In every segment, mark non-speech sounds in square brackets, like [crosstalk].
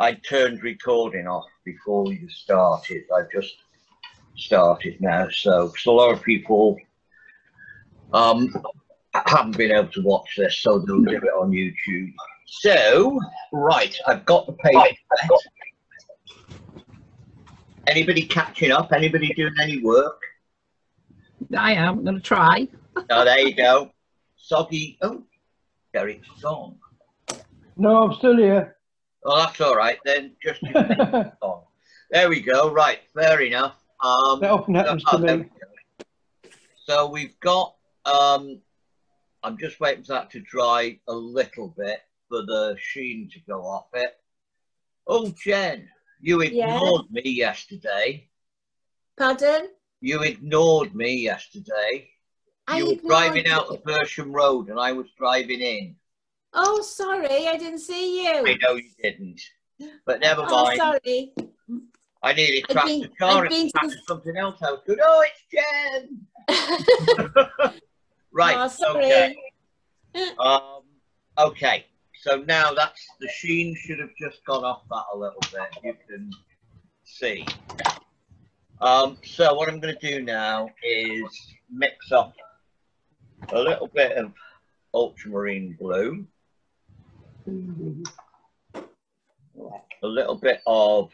I turned recording off before you started. I've just started now, so 'cause a lot of people um, haven't been able to watch this, so they'll do it on YouTube. So, right, I've got the page. Anybody catching up? Anybody doing any work? I am going to try. Oh, there you go. Soggy. Oh, Derek's gone. No, I'm still here. Oh, that's all right then. Just. [laughs] There we go. Right, fair enough. Um, That often happens oh, to me. we. So we've got. Um, I'm just waiting for that to dry a little bit for the sheen to go off it. Oh, Jen, you Yeah? ignored me yesterday. Pardon? You ignored me yesterday. I you were driving out of Bersham Road and I was driving in. Oh, sorry, I didn't see you. I know you didn't. But never mind. Oh, mind. sorry. I nearly crashed been- the car and to- something else. I was good. Oh, it's Jen. [laughs] [laughs] right. Oh, sorry. Okay. [laughs] Um, okay. So now that's the sheen should have just gone off that a little bit. You can see. Um, so what I'm going to do now is mix up a little bit of ultramarine blue, a little bit of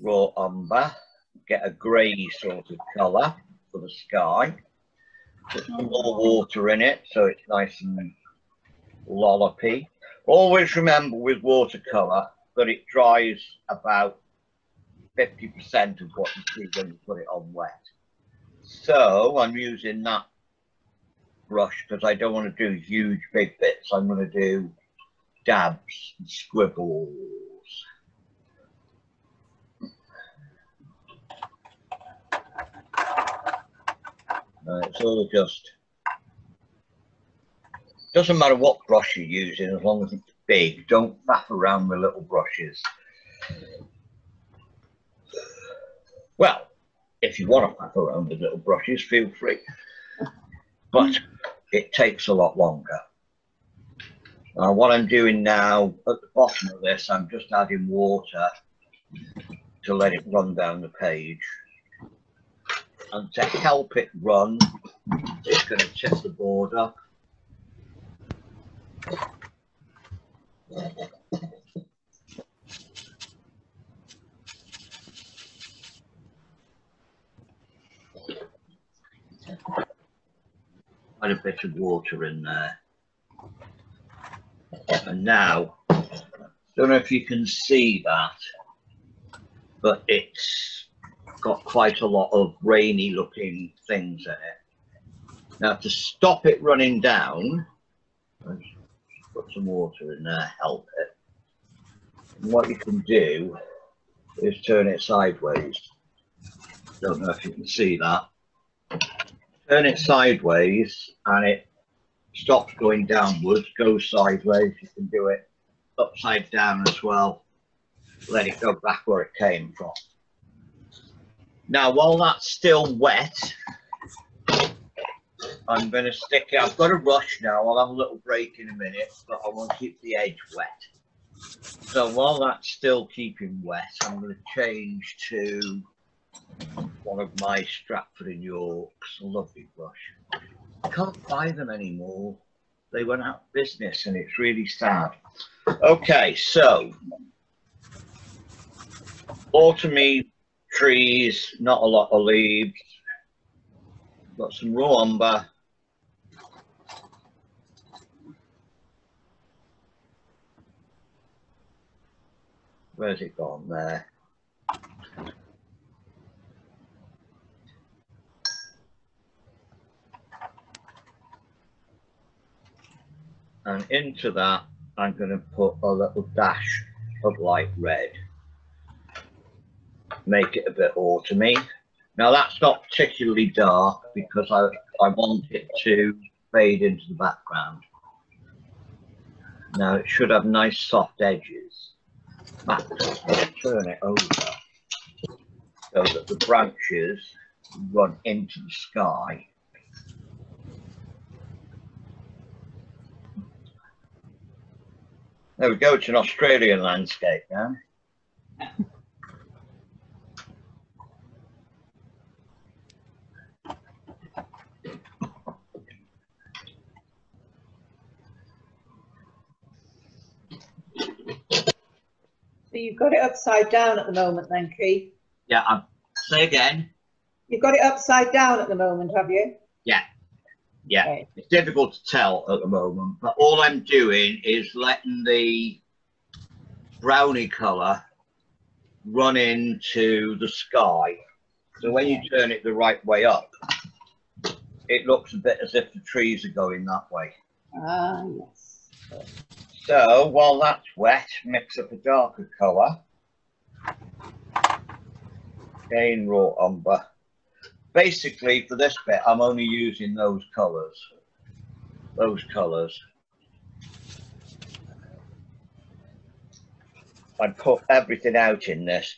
raw umber, get a grey sort of colour for the sky. Put some more water in it so it's nice and lollopy. Always remember with watercolour that it dries about 50% of what you see when you put it on wet. So I'm using that brush because I don't want to do huge big bits. I'm going to do dabs and scribbles. Uh, it's all just doesn't matter what brush you're using as long as it's big. Don't faff around with little brushes. Well, if you want to faff around with little brushes, feel free. But it takes a lot longer. Uh, what I'm doing now at the bottom of this, I'm just adding water to let it run down the page. And to help it run, it's going to tip the board up. Quite a bit of water in there. And now, don't know if you can see that, but it's got quite a lot of rainy looking things in it. Now to stop it running down, put some water in there, help it. And what you can do is turn it sideways. Don't know if you can see that. Turn it sideways and it stops going downwards, goes sideways. You can do it upside down as well. Let it go back where it came from. Now, while that's still wet, I'm going to stick it. I've got a rush now. I'll have a little break in a minute, but I want to keep the edge wet. So while that's still keeping wet, I'm going to change to one of my Stratford and Yorks. Lovely brush. I can't buy them anymore. They went out of business and it's really sad. Okay, so autumny trees, not a lot of leaves. Got some raw umber. Where's it gone there? And into that, I'm going to put a little dash of light red. Make it a bit autumny. Now that's not particularly dark because I, I want it to fade into the background. Now it should have nice soft edges. Turn it over so that the branches run into the sky. There we go. It's an Australian landscape now. So you've got it upside down at the moment then, Keith? Yeah, i say again. You've got it upside down at the moment, have you? Yeah, Okay. it's difficult to tell at the moment, but all I'm doing is letting the brownie colour run into the sky. So when you turn it the right way up, it looks a bit as if the trees are going that way. Ah, yes. So while that's wet, mix up a darker colour. Again, raw umber. Basically, for this bit, I'm only using those colours. Those colours. I put everything out in this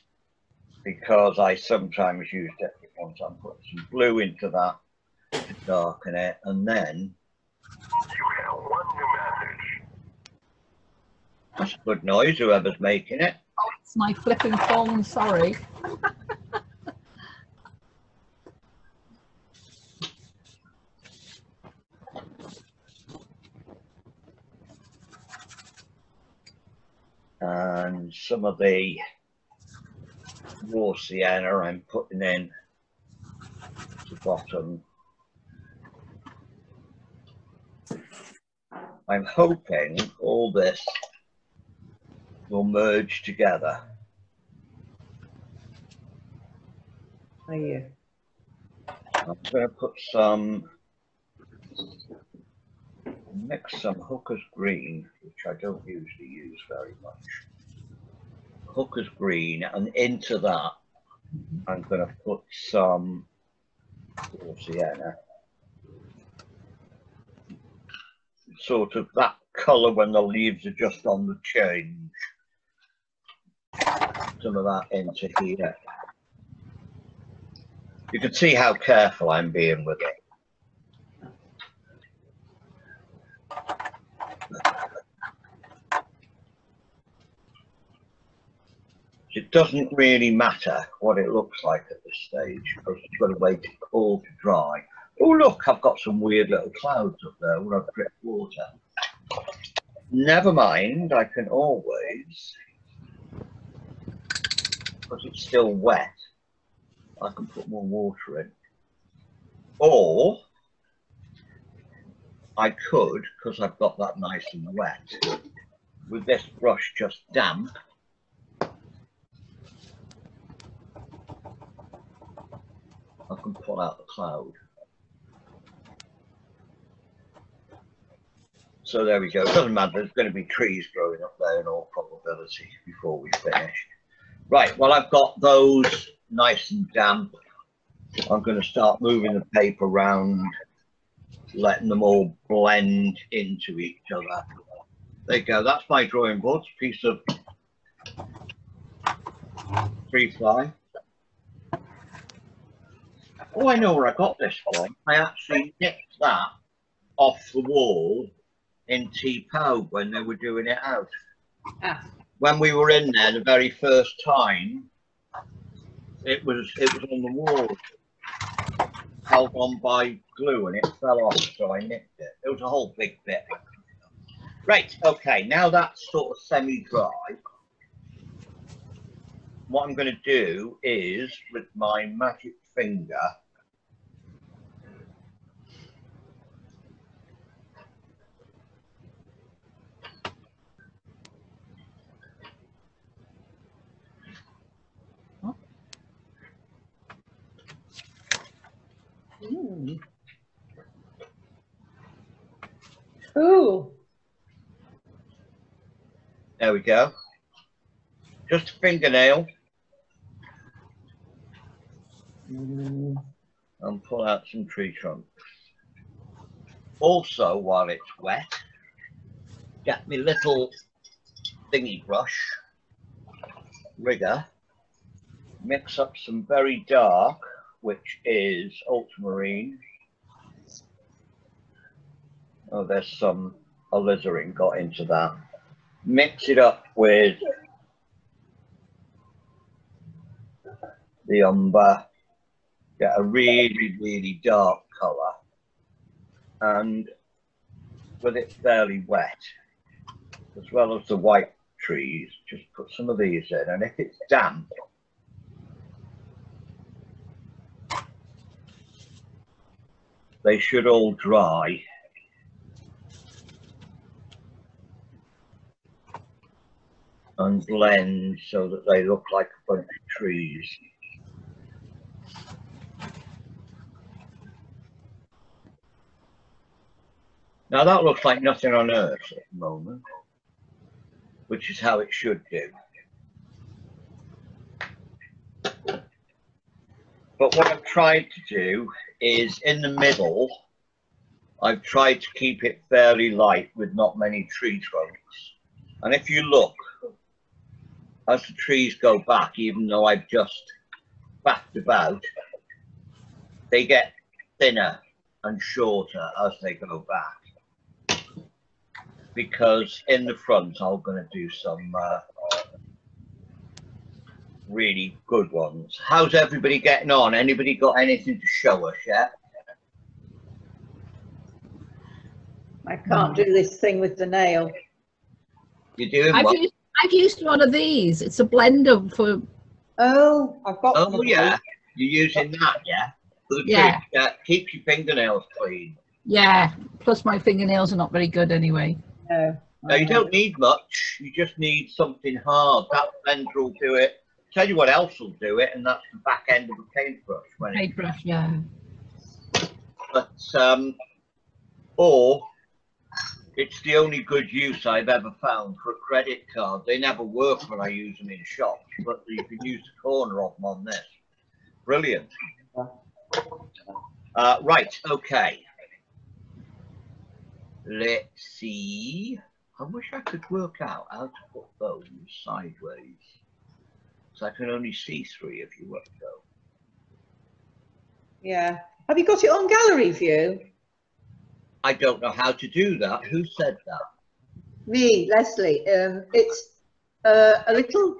because I sometimes use different ones. I'm putting some blue into that to darken it, and then that's good noise. Whoever's making it. Oh, it's my flipping phone, sorry. [laughs] and some of the raw sienna I'm putting in the bottom. I'm hoping all this will merge together. Are you? I'm going to put some, mix some Hooker's Green, which I don't usually use very much. Hooker's Green, and into that, I'm going to put some sienna. Sort of that colour when the leaves are just on the change. Some of that into here. You can see how careful I'm being with it. It doesn't really matter what it looks like at this stage because you've got to wait it all to dry. Oh look, I've got some weird little clouds up there where I've dripped water. Never mind, I can always, because it's still wet, I can put more water in. Or I could, because I've got that nice and wet, with this brush just damp, I can pull out the cloud. So there we go. It doesn't matter. There's going to be trees growing up there in all probability before we finish. Right. Well, I've got those nice and damp. I'm going to start moving the paper around, letting them all blend into each other. There you go. That's my drawing board. It's a piece of free fly. Oh, I know where I got this from. I actually nicked that off the wall in T Pogue when they were doing it out. Ah. When we were in there the very first time, it was it was on the wall, held on by glue, and it fell off. So I nicked it. It was a whole big bit. Right. Okay. Now that's sort of semi-dry. What I'm going to do is with my magic finger. Mm. Ooh, There we go. Just a fingernail and pull out some tree trunks. Also, while it's wet, get me little thingy brush, rigger, mix up some very dark, which is ultramarine. Oh, there's some alizarin got into that. mix it up with the umber, get a really, really dark colour, and with it fairly wet, as well as the white trees, just put some of these in, and if it's damp, they should all dry. And blend so that they look like a bunch of trees. Now that looks like nothing on earth at the moment, which is how it should do. But what I've tried to do is in the middle, I've tried to keep it fairly light with not many tree trunks. And if you look, as the trees go back, even though I've just backed about, they get thinner and shorter as they go back. Because in the front, I'm going to do some uh, really good ones. How's everybody getting on? Anybody got anything to show us yet? I can't do this thing with the nail. You're doing I've what? used, I've used one of these. It's a blender for, Oh, I've got one Oh of yeah, those. you're using that, yeah? For Yeah. trees, yeah. Keeps your fingernails clean. yeah, plus my fingernails are not very good anyway. No. No, you don't need much. You just need something hard. That blender will do it. Tell you what else will do it, and that's the back end of a paintbrush. When it, Paintbrush, yeah. but um, or it's the only good use I've ever found for a credit card. They never work when I use them in shops, but you can use the corner of them on this. Brilliant. Uh, right, okay. Let's see. I wish I could work out how to put those sideways. So I can only see three if you want to go. Yeah. Have you got it on gallery view? I don't know how to do that. Who said that? Me, Leslie. Um, it's uh, a little.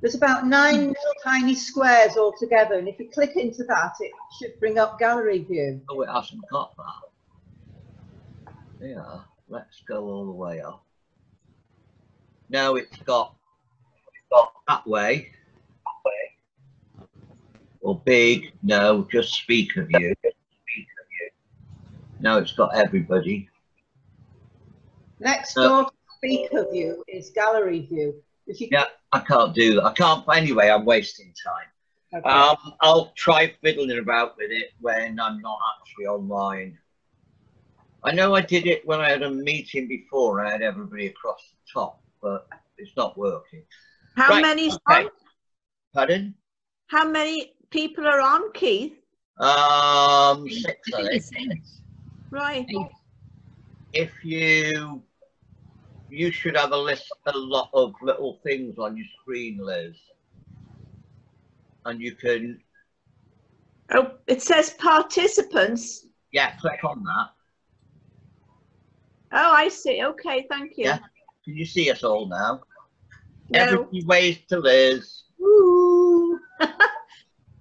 There's about nine little tiny squares all together, and if you click into that, it should bring up gallery view. Oh, it hasn't got that. Yeah, let's go all the way up. Now it's got, it's got that way. Or big, no, just view. Speaker view. Now it's got everybody. Next Uh, door to speaker view is gallery view. If you Yeah, I can't do that. I can't, anyway, I'm wasting time. Okay. Um, I'll try fiddling about with it when I'm not actually online. I know I did it when I had a meeting before I had everybody across the top, but it's not working. How Right, many? okay. Pardon? How many people are on, Keith? Um, six, I I think think. six. Right. If you, you should have a list, a lot of little things on your screen, Liz. And you can, Oh, it says participants. yeah, click on that. Oh, I see. Okay, thank you. Yeah. Can you see us all now? No. Everybody waves to Liz. Woo. [laughs]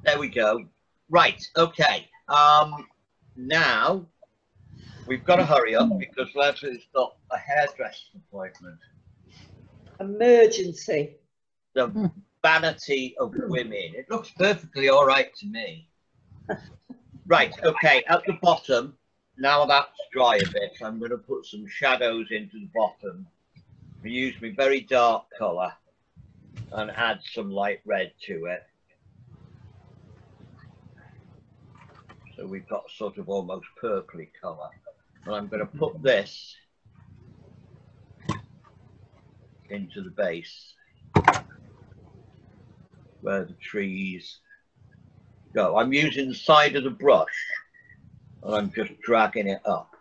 There we go. Right, okay. Um, now we've got to hurry up hmm. because Leslie's got a hairdresser's appointment. emergency. The hmm. vanity of women. It looks perfectly all right to me. Right, okay. At the bottom, now that's dry a bit, I'm going to put some shadows into the bottom. I use my very dark colour and add some light red to it. So we've got sort of almost purpley colour. And I'm going to put this into the base where the trees go. I'm using the side of the brush and I'm just dragging it up.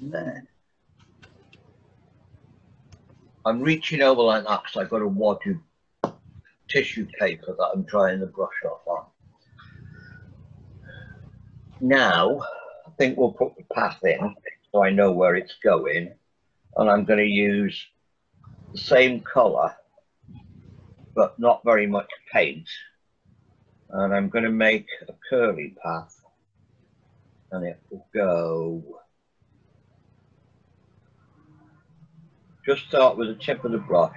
There. I'm reaching over like that because I've got a wad of tissue paper that I'm trying to brush off on. Now, I think we'll put the path in so I know where it's going. And I'm going to use the same colour, but not very much paint. And I'm going to make a curly path and it will go. Just start with the tip of the brush.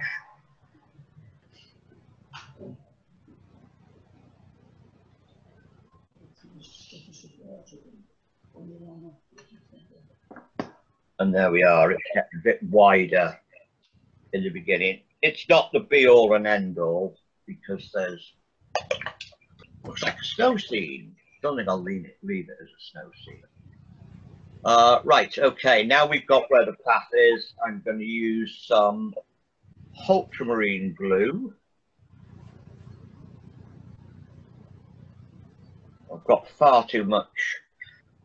And there we are, it's kept a bit wider in the beginning. It's not the be all and end all because there's, looks like a snow scene. Don't think I'll leave it, leave it as a snow scene. Uh, right, okay, now we've got where the path is. I'm going to use some ultramarine blue. I've got far too much.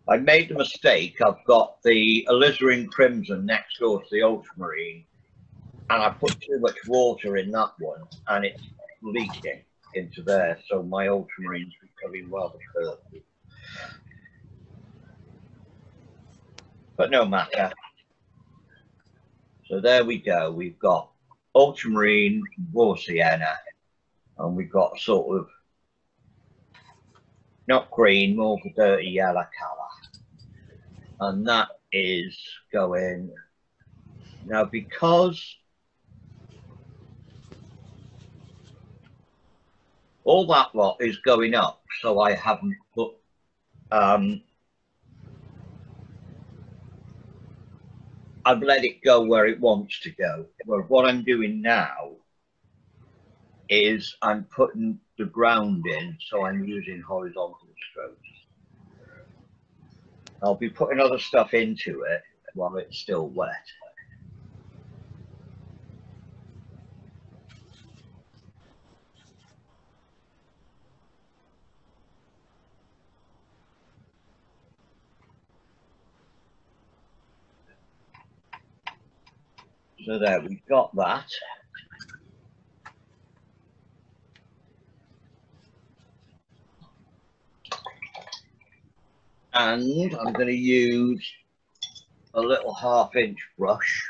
I made the mistake. I've got the alizarin crimson next door to the ultramarine, and I put too much water in that one, and it's leaking into there. So my ultramarine's becoming rather purple. But no matter. So there we go. We've got ultramarine, raw sienna, and we've got sort of not green, more of a dirty yellow colour. And that is going now because all that lot is going up, so I haven't put um, I've let it go where it wants to go. Well, what I'm doing now is I'm putting the ground in, so I'm using horizontal strokes. I'll be putting other stuff into it while it's still wet. So there, we've got that. And I'm going to use a little half inch brush.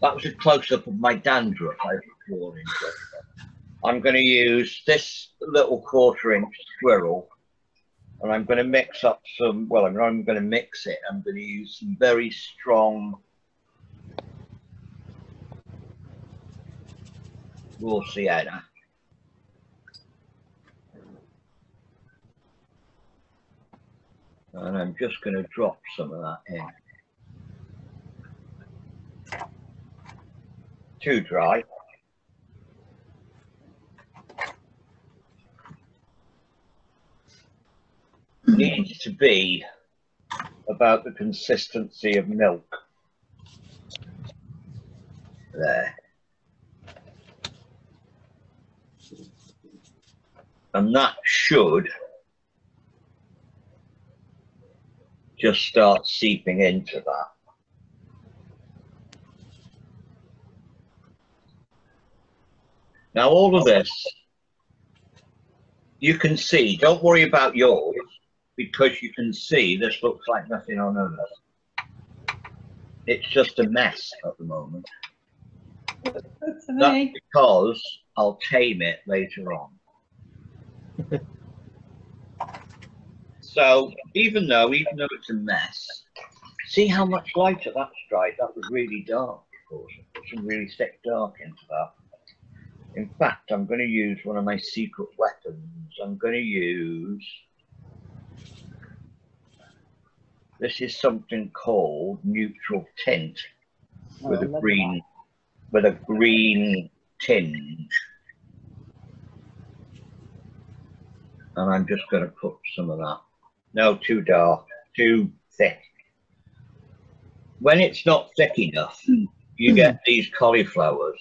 That was a close up of my dandruff. I'm going to use this little quarter inch squirrel and I'm going to mix up some, well, I'm, I'm going to mix it. I'm going to use some very strong raw sienna. And I'm just going to drop some of that in. Too dry. Needs to be about the consistency of milk. There. And that should just start seeping into that. Now, all of this, you can see, don't worry about yours, because you can see this looks like nothing on others. It's just a mess at the moment. That's because I'll tame it later on. So even though, even though it's a mess, see how much lighter that's dried. That was really dark, of course. I Put some really thick dark into that. In fact, I'm going to use one of my secret weapons. I'm going to use. This is something called neutral tint with a green, with a green tinge. And I'm just going to put some of that. No, too dark, too thick. When it's not thick enough, you hmm. get these cauliflowers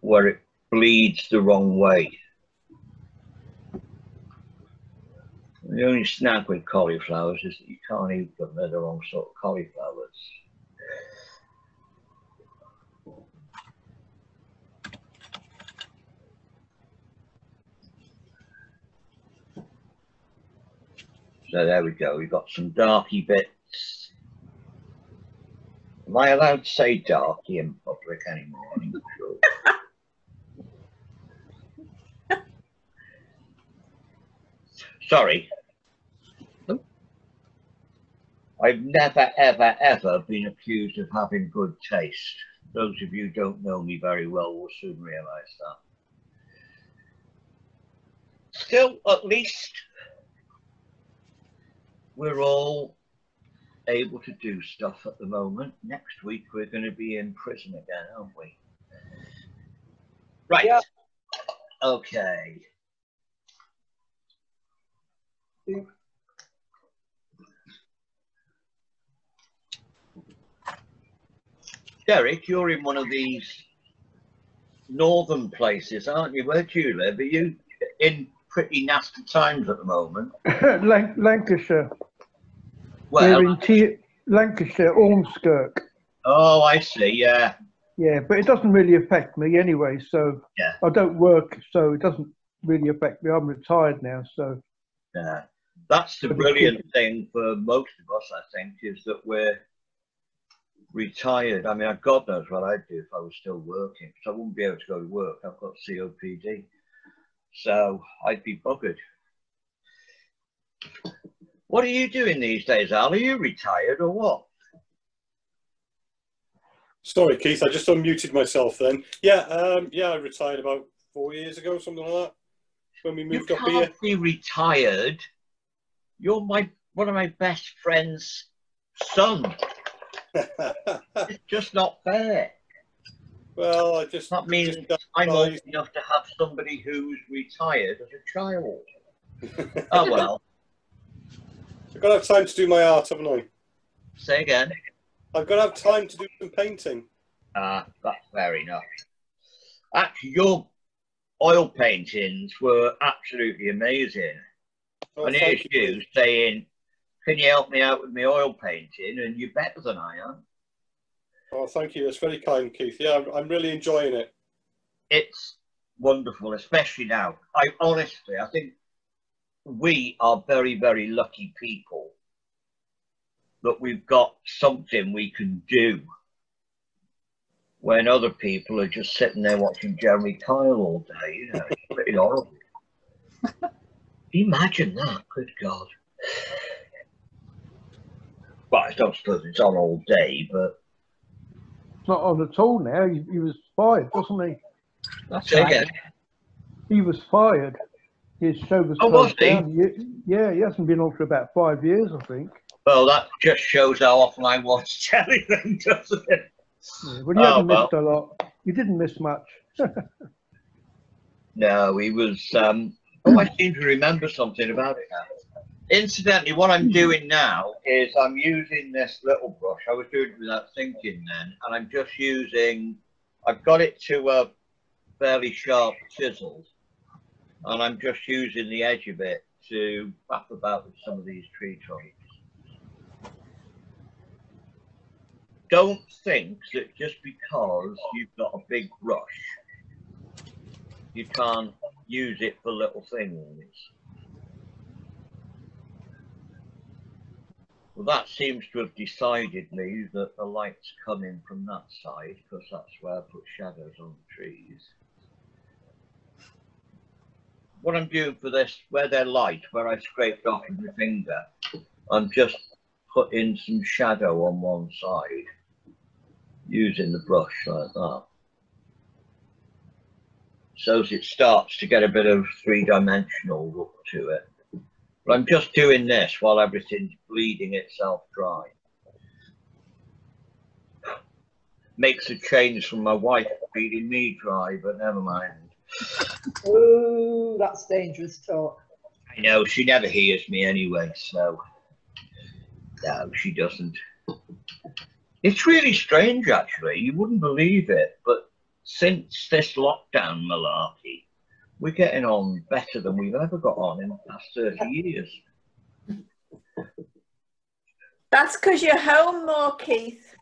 where it bleeds the wrong way. The only snag with cauliflowers is that you can't eat them, they're the wrong sort of cauliflowers. So there we go. We've got some darky bits. Am I allowed to say darky in public anymore? I'm sure. [laughs] Sorry. I've never, ever, ever been accused of having good taste. Those of you who don't know me very well will soon realise that. Still, at least we're all able to do stuff at the moment. Next week we're going to be in prison again, aren't we? Right. Yeah. Okay. Derek, you're in one of these northern places, aren't you? Where do you live? Are you in pretty nasty times at the moment? [laughs] Lan- Lancashire. Well, We're in T- Lancashire, Ormskirk. oh, I see. Yeah, Yeah, but it doesn't really affect me anyway. So Yeah. I don't work, so it doesn't really affect me. I'm retired now, so yeah. That's the But brilliant thing for most of us, I think, is that we're retired. I mean, God knows what I'd do if I was still working. So I wouldn't be able to go to work. I've got COPD. So I'd be buggered. What are you doing these days, Al? Are you retired or what? Sorry, Keith, I just unmuted myself then. Yeah, um, yeah, I retired about four years ago, something like that, when we You moved up here. can't be retired. You're my one of my best friend's son. [laughs] It's just not fair. Well, I just, That means just I'm old enough to have somebody who's retired as a child. [laughs] Oh well, I've got to have time to do my art, haven't I? say again. I've got to have time to do some painting. Ah, that's fair enough. Actually, your oil paintings were absolutely amazing. Oh, and here's you. you saying, "Can you help me out with my oil painting?" And you're better than I am. Oh, thank you. That's very kind, Keith. Yeah, I'm, I'm really enjoying it. it's wonderful, especially now. I honestly, I think we are very, very lucky people that we've got something we can do when other people are just sitting there watching Jeremy Kyle all day. You know, it's pretty [laughs] horrible. Imagine that, good God. Well, I don't suppose it's on all day, but not on at all now. He, he was fired, wasn't he? That's say right. again. He was fired. His show was Oh, was closed he? down. Yeah, he hasn't been on for about five years, I think. Well, that just shows how often I watch [laughs] telly, then, doesn't it? Yeah, but he Oh, hasn't well. missed a lot. He didn't miss much. [laughs] No, he was. Um, oh, I seem to remember something about it now. Incidentally, what I'm hmm. doing now is I'm using this little brush. I was doing it without thinking then, and I'm just using. I've got it to a fairly sharp chisel, and I'm just using the edge of it to faff about with some of these tree trunks. Don't think that just because you've got a big brush you can't use it for little things. Well, that seems to have decided me that the light's coming from that side because that's where I put shadows on the trees. What I'm doing for this, where they're light, where I scraped off with my finger, I'm just putting some shadow on one side using the brush like that so it starts to get a bit of three-dimensional look to it. But I'm just doing this while everything's bleeding itself dry. Makes a change from my wife bleeding me dry, but never mind. [laughs] Oh, that's dangerous talk. I know she never hears me anyway, so no, she doesn't. It's really strange, actually. You wouldn't believe it, but since this lockdown malarkey, we're getting on better than we've ever got on in the past 30 years. That's because you're home more, Keith.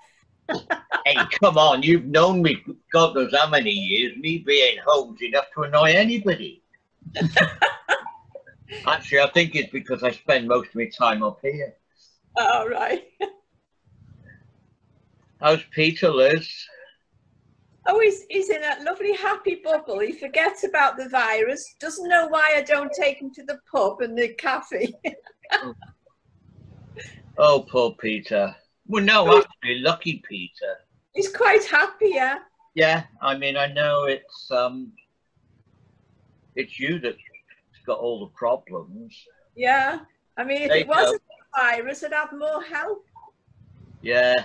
[laughs] Hey, come on, you've known me God knows how many years. Me being home's enough to annoy anybody. [laughs] Actually, I think it's because I spend most of my time up here. All right. [laughs] How's Peter, Liz? Oh, he's, he's in that lovely happy bubble. He forgets about the virus, doesn't know why I don't take him to the pub and the cafe. [laughs] Oh, poor Peter. Well, no, actually, lucky Peter. he's quite happy, yeah. Yeah, I mean, I know it's um, it's you that's got all the problems. Yeah. I mean, if There it wasn't the virus, I'd have more help. Yeah.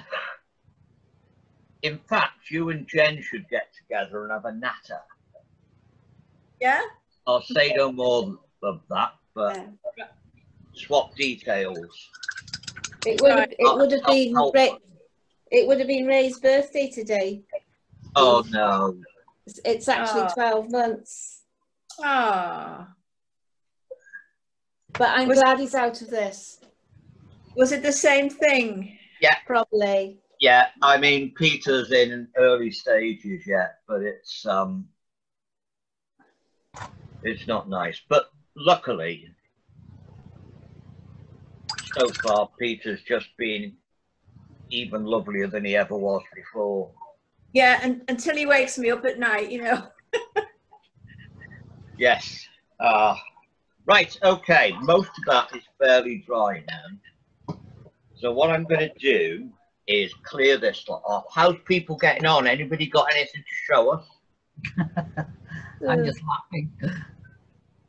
In fact, you and Jen should get together and have a natter. Yeah. I'll say no more of that, but Yeah. swap details. It would have, it would have been. It would have been Ray's birthday today. Oh no. It's- It's actually Oh. 12 months. Ah. But I'm Was- glad he's out of this. Was it the same thing? Yeah. Probably. Yeah, I mean Peter's in early stages yet, but it's um it's not nice. But luckily so far Peter's just been even lovelier than he ever was before. Yeah, and until he wakes me up at night, you know. [laughs] Yes. Uh right, okay. Most of that is fairly dry now. So what I'm gonna do is clear this lot off. How's people getting on? Anybody got anything to show us? [laughs] I'm just laughing.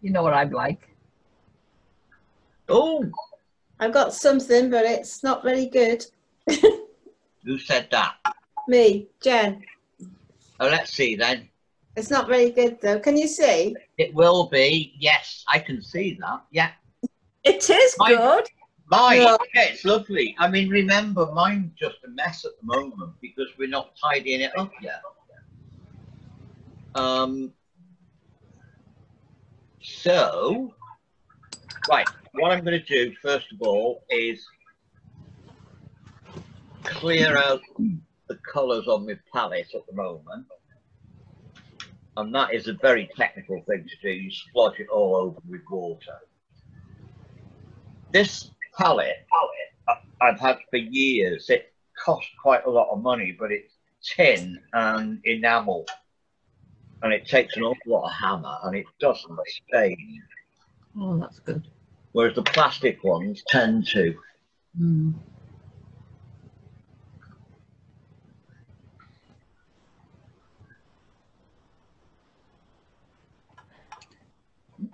You know what I'm like. Oh, I've got something, but it's not very good. [laughs] who said that? Me, Jen. Oh, let's see then. It's not very good though. Can you see? It will be. Yes, I can see that. Yeah. It is Mine- good. Mine, Yeah. yeah, it's lovely. I mean, remember, mine's just a mess at the moment because we're not tidying it up yet. Um. So, right, what I'm going to do first of all is clear out the colours on my palette at the moment. And that is a very technical thing to do. You splodge it all over with water. This palette I- I've had for years. It cost quite a lot of money, but it's tin and enamel. And it takes an awful lot of hammer and it doesn't stain. Oh, that's good. Whereas the plastic ones tend to. Mm.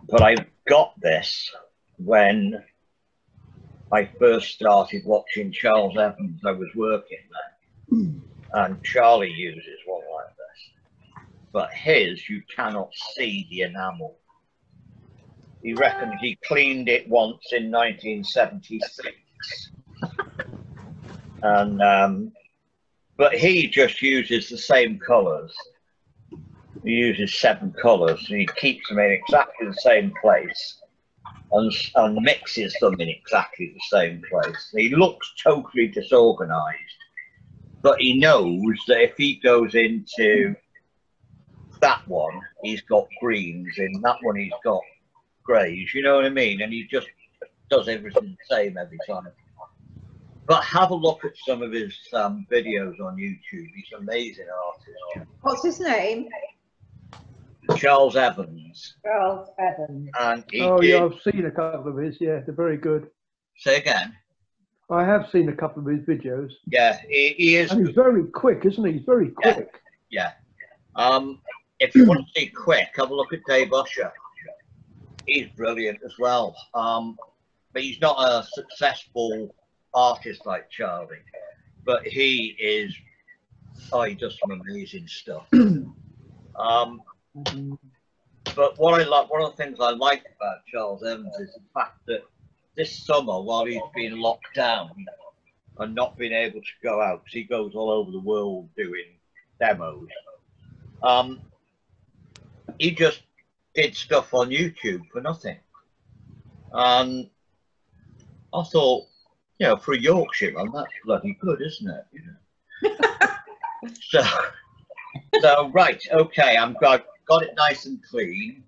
But I got this when I first started watching Charles Evans. I was working there. And Charlie uses one like this. But his, you cannot see the enamel. He reckons he cleaned it once in 1976. and, um, but he just uses the same colours. He uses seven colours and he keeps them in exactly the same place and, and mixes them in exactly the same place. He looks totally disorganised, but he knows that if he goes into that one, he's got greens, in that one, he's got greys, you know what I mean? And he just does everything the same every time. But have a look at some of his um, videos on YouTube. He's an amazing artist. What's his name? Charles Evans. Charles Evans. And he Oh did, yeah, I've seen a couple of his. Yeah, they're very good. say again. I have seen a couple of his videos, Yeah, he, he is. and he's very quick, isn't he? He's very quick. Yeah. Um, if you want to see quick, have a look at Dave Usher. He's brilliant as well. Um, but he's not a successful artist like Charlie, but he is. Oh, he does some amazing stuff. [clears throat] um. But what I like, one of the things I like about Charles Evans is the fact that this summer, while he's been locked down and not been able to go out, 'cause he goes all over the world doing demos, um, he just did stuff on YouTube for nothing. And I thought, you know, for a Yorkshireman, that's bloody good, isn't it? You [laughs] know? so, so right, okay, I'm got got it nice and clean.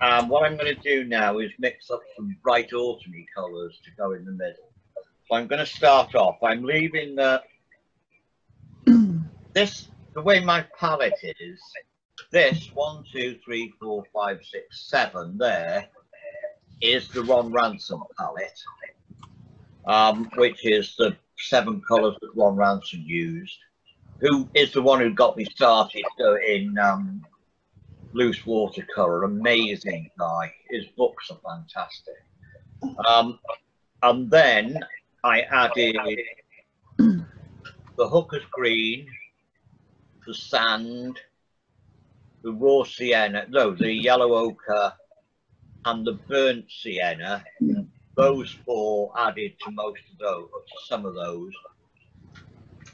And what I'm going to do now is mix up some bright autumny colours to go in the middle. So I'm going to start off. I'm leaving the [clears throat] this the way my palette is. This one, two, three, four, five, six, seven. There is the Ron Ranson palette, um, which is the seven colours that Ron Ranson used. Who is the one who got me started in um, loose watercolor. Amazing guy. His books are fantastic. Um, and then I added the hooker's green, the sand, the raw sienna, no, the yellow ochre, and the burnt sienna. Those four added to most of those, some of those,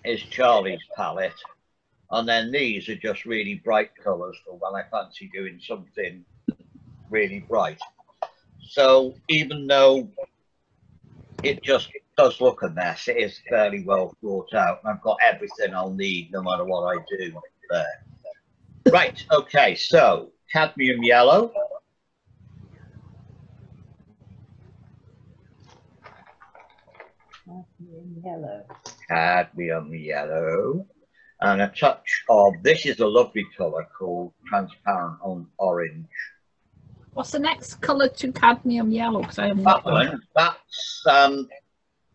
is Charlie's palette. And then these are just really bright colours for when I fancy doing something really bright. So even though it just does look a mess, it is fairly well thought out. And I've got everything I'll need no matter what I do there. Right, okay, so cadmium yellow. Yellow. cadmium yellow and a touch of this is a lovely color called transparent on orange What's the next colour to cadmium yellow? Because I haven't that got one. one that's um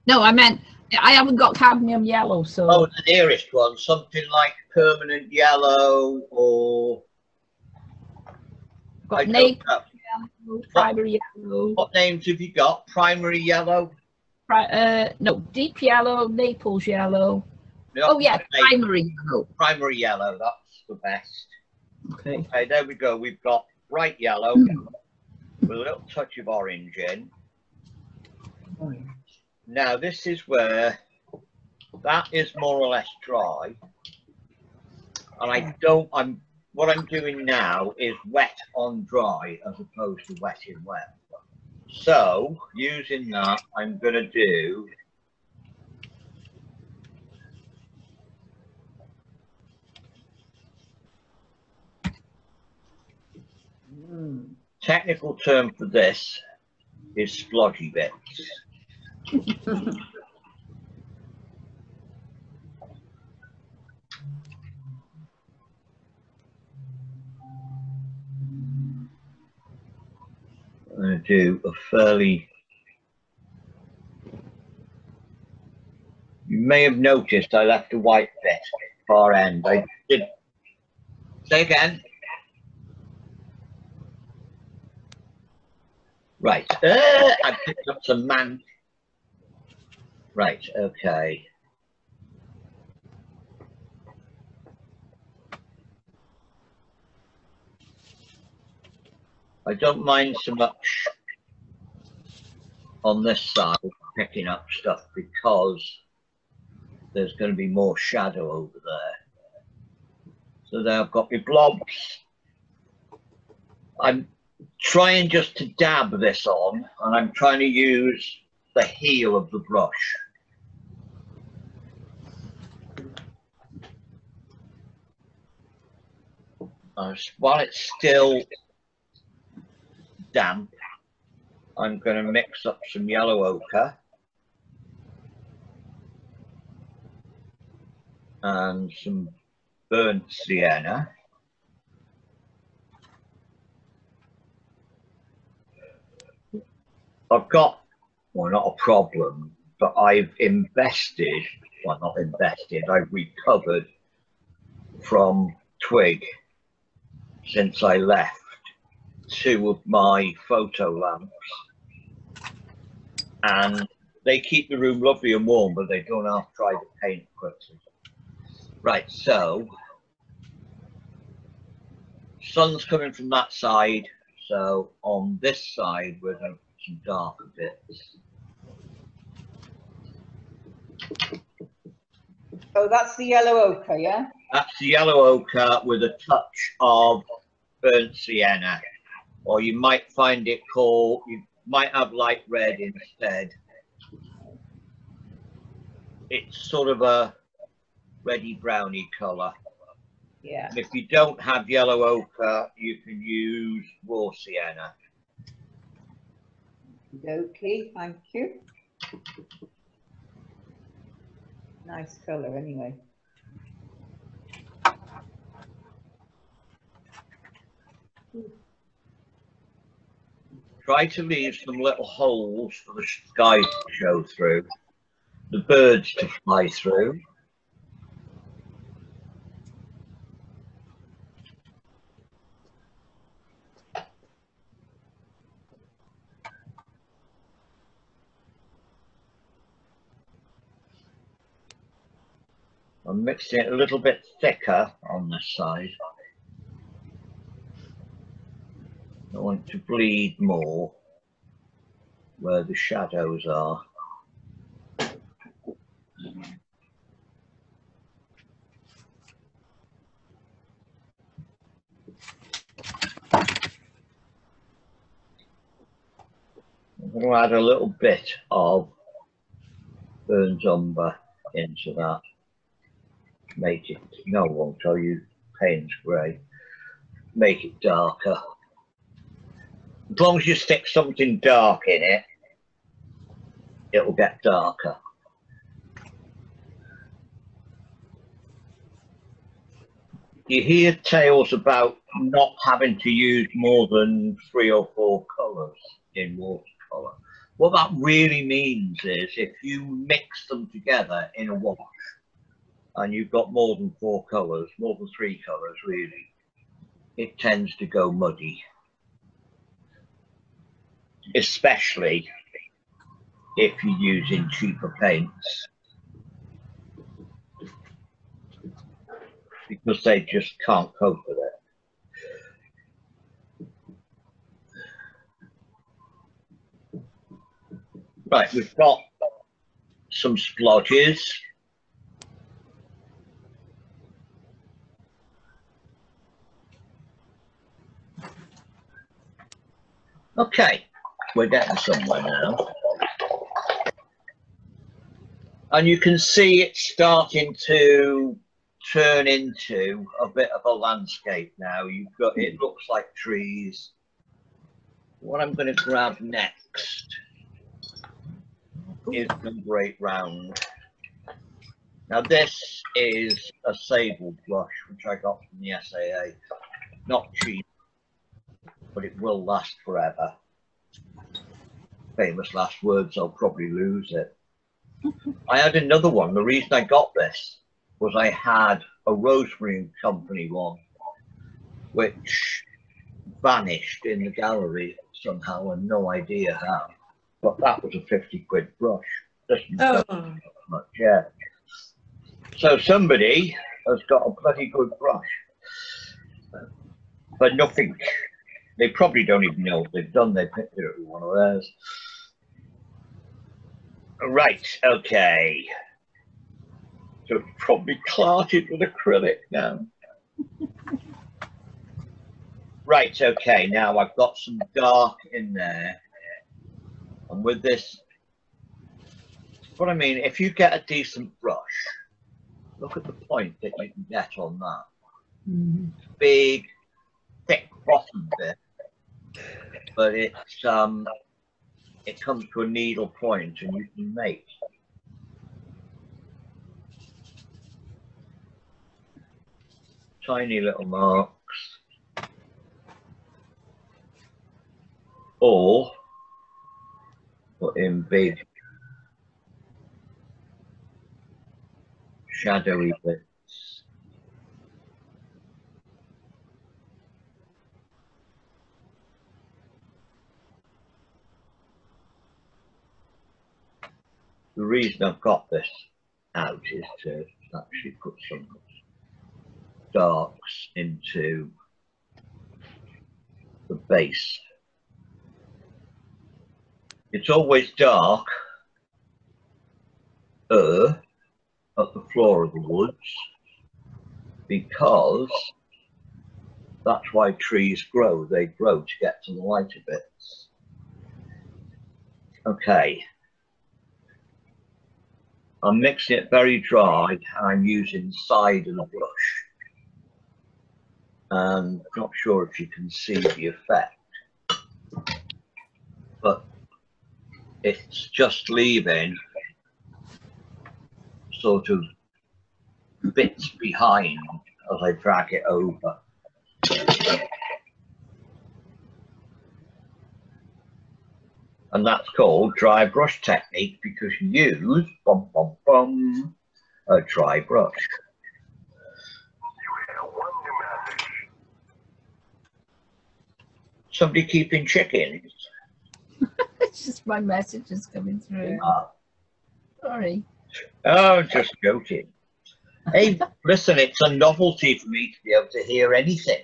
No, I meant I haven't got cadmium yellow, so oh the nearest one something like permanent yellow or I've got I don't navy know. yellow, primary yellow, what names have you got primary yellow pri- uh, no, deep yellow, Naples yellow. Oh yeah, primary yellow. primary yellow that's the best Okay. okay there we go we've got bright yellow with a little touch of orange in Now this is where that is more or less dry. And I don't, I'm, what I'm doing now is wet on dry as opposed to wet in wet. So using that, I'm gonna do Mm. technical term for this is splodgy bits. [laughs] I'm going to do a fairly. You may have noticed I left a white bit far end. I did. Say again. Right. Uh, I picked up some man. Right. Okay. I don't mind so much on this side picking up stuff because there's going to be more shadow over there. So there I've got my blobs. I'm trying just to dab this on and I'm trying to use the heel of the brush. While it's still damp, I'm going to mix up some yellow ochre and some burnt sienna. I've got, well, not a problem, but I've invested, well, not invested, I've recovered from Twig since I left two of my photo lamps. And they keep the room lovely and warm, but they don't have to dry the paint quickly. Right, so sun's coming from that side. So on this side, we're going to put some darker bits. Oh, that's the yellow ochre, yeah? That's the yellow ochre with a touch of burnt sienna. Or you might find it called, you might have light red instead. It's sort of a reddy browny colour. Yeah. And if you don't have yellow ochre, you can use raw sienna. Okay, thank you. Nice colour anyway. Try to leave some little holes for the sky to show through, the birds to fly through. I'm mixing it a little bit thicker on this side. I want to bleed more where the shadows are. I'm going to add a little bit of Burnt Umber into that. Make it, no, I won't tell you Payne's Grey. Make it darker. As long as you stick something dark in it, it'll get darker. You hear tales about not having to use more than three or four colours in watercolour. What that really means is if you mix them together in a wash and you've got more than four colours, more than three colours really, it tends to go muddy especially if you're using cheaper paints because they just can't cope with it. Right, we've got some splodges. Okay, we're getting somewhere now. And you can see it starting to turn into a bit of a landscape now. You've got, it looks like trees. What I'm going to grab next is the great round. Now this is a sable brush, which I got from the SAA. Not cheap, but it will last forever famous last words, I'll probably lose it. I had another one. The reason I got this was I had a Rosemary and Company one, which vanished in the gallery somehow and no idea how. But that was a 50 quid brush. Doesn't Oh. much, yeah. So somebody has got a bloody good brush. But nothing. They probably don't even know what they've done. They picked it up with one of theirs. Right, okay. So it's probably clarted with acrylic now. right, okay, now I've got some dark in there. And with this, what I mean, if you get a decent brush, look at the point that you can get on that. Mhm. Big, thick bottom bit. But it's, um, it comes to a needle point and you can make tiny little marks or put in big shadowy bits. The reason I've got this out is to actually put some darks into the base. It's always dark uh, at the floor of the woods because that's why trees grow. They grow to get to the lighter bits. Okay. I'm mixing it very dry. and I'm using side of the brush and not sure if you can see the effect. But it's just leaving sort of bits behind as I drag it over. And that's called dry brush technique because you use bum bum bum a dry brush. Somebody keeping chickens. [laughs] It's just my message is coming through. Ah. Sorry. Oh, just joking. Hey, listen, it's a novelty for me to be able to hear anything.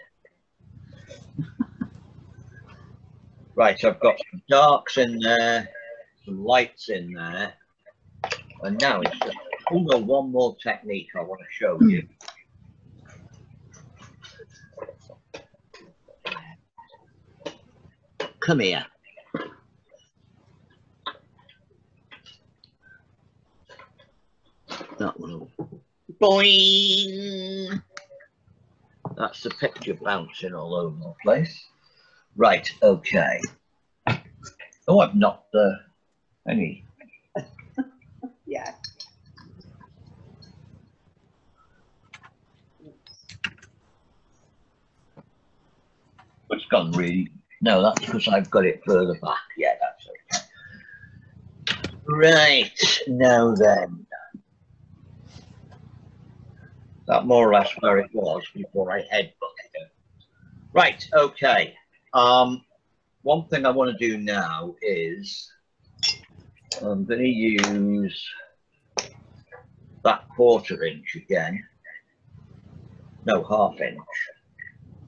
Right, so I've got some darks in there, some lights in there. And now it's just, oh no, one more technique I want to show you. Come here. That one. Boing! That's the picture bouncing all over the place. Right, okay. Oh, I've knocked the any. [laughs] Yeah. It's gone really. No, that's because I've got it further back. Yeah, that's okay. Right, now then. That more or less where it was before I headbutted it. Right, okay. Um, one thing I want to do now is I'm going to use that quarter inch again. No, half inch.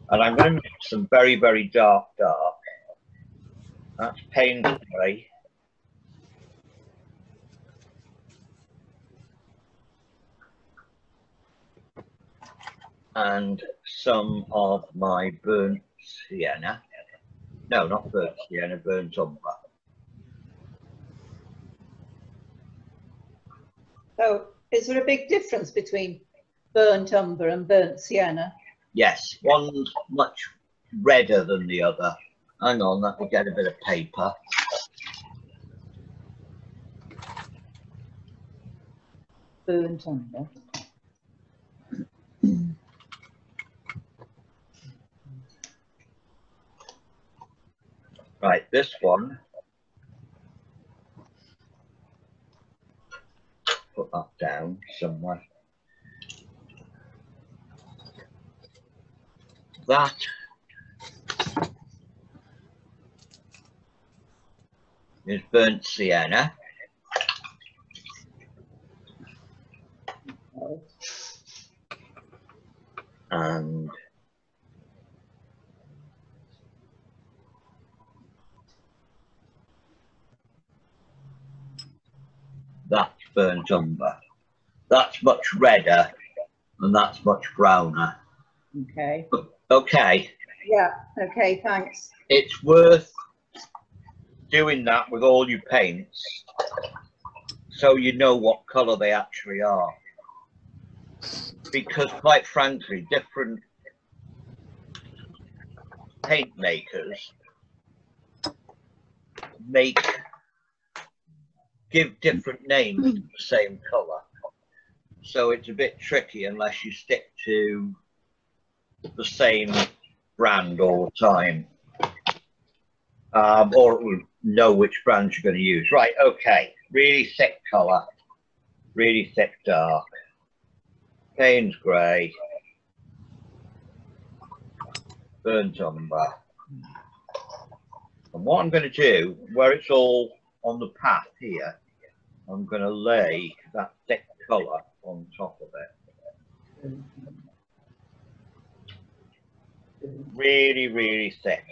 And I'm going to make some very, very dark, dark. That's Payne's grey. And some of my burnt sienna. No, not burnt sienna, burnt umber. So is there a big difference between burnt umber and burnt sienna? Yes, one's much redder than the other. Hang on, let me get a bit of paper. Burnt umber. Right, this one. Put that down somewhere. That. Is burnt sienna. And burnt umber. That's much redder and that's much browner. Okay. Okay, Yeah. Okay. Thanks. it's worth doing that with all your paints so you know what colour they actually are. Because quite frankly, different paint makers make give different names to the same colour. So it's a bit tricky unless you stick to the same brand all the time. Um, or know which brand you're going to use. Right, okay. Really thick colour. Really thick dark. Payne's grey. Burnt umber. And what I'm going to do, where it's all on the path here, I'm going to lay that thick colour on top of it. Really, really thick.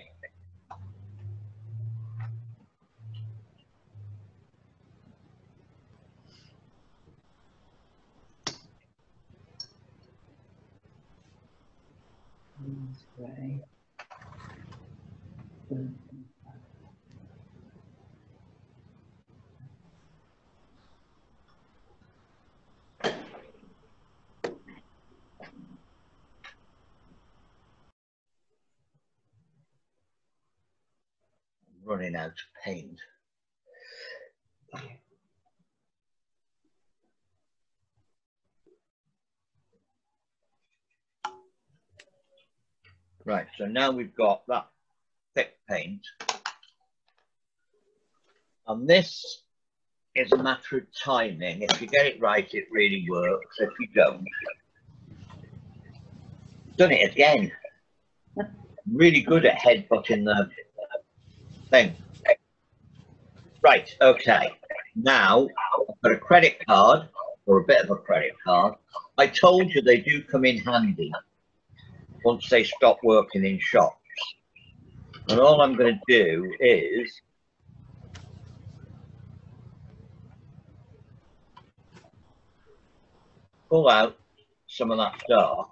Burnt running out of paint. Right, so now we've got that thick paint. And this is a matter of timing. If you get it right, it really works. If you don't, done it again. [laughs] Really good at headbutting the thing. Right, okay. Now, I've got a credit card, or a bit of a credit card. I told you they do come in handy once they stop working in shops. And all I'm going to do is pull out some of that dark.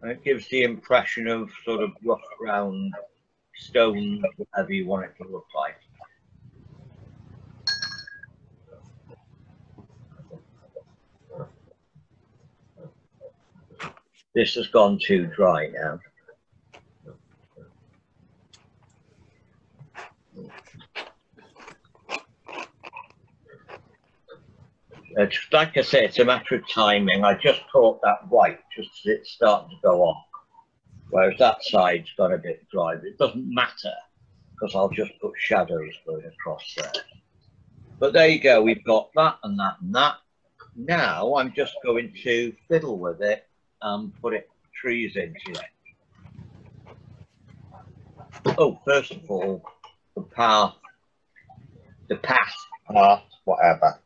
And it gives the impression of sort of rough ground stone, whatever you want it to look like. This has gone too dry now. It's like I say, it's a matter of timing. I just caught that white just as it's starting to go off. Whereas that side's got a bit dry, but it doesn't matter because I'll just put shadows going across there. But there you go, we've got that and that and that. Now I'm just going to fiddle with it and put it trees into it. Oh, first of all, the path, the path, path, whatever.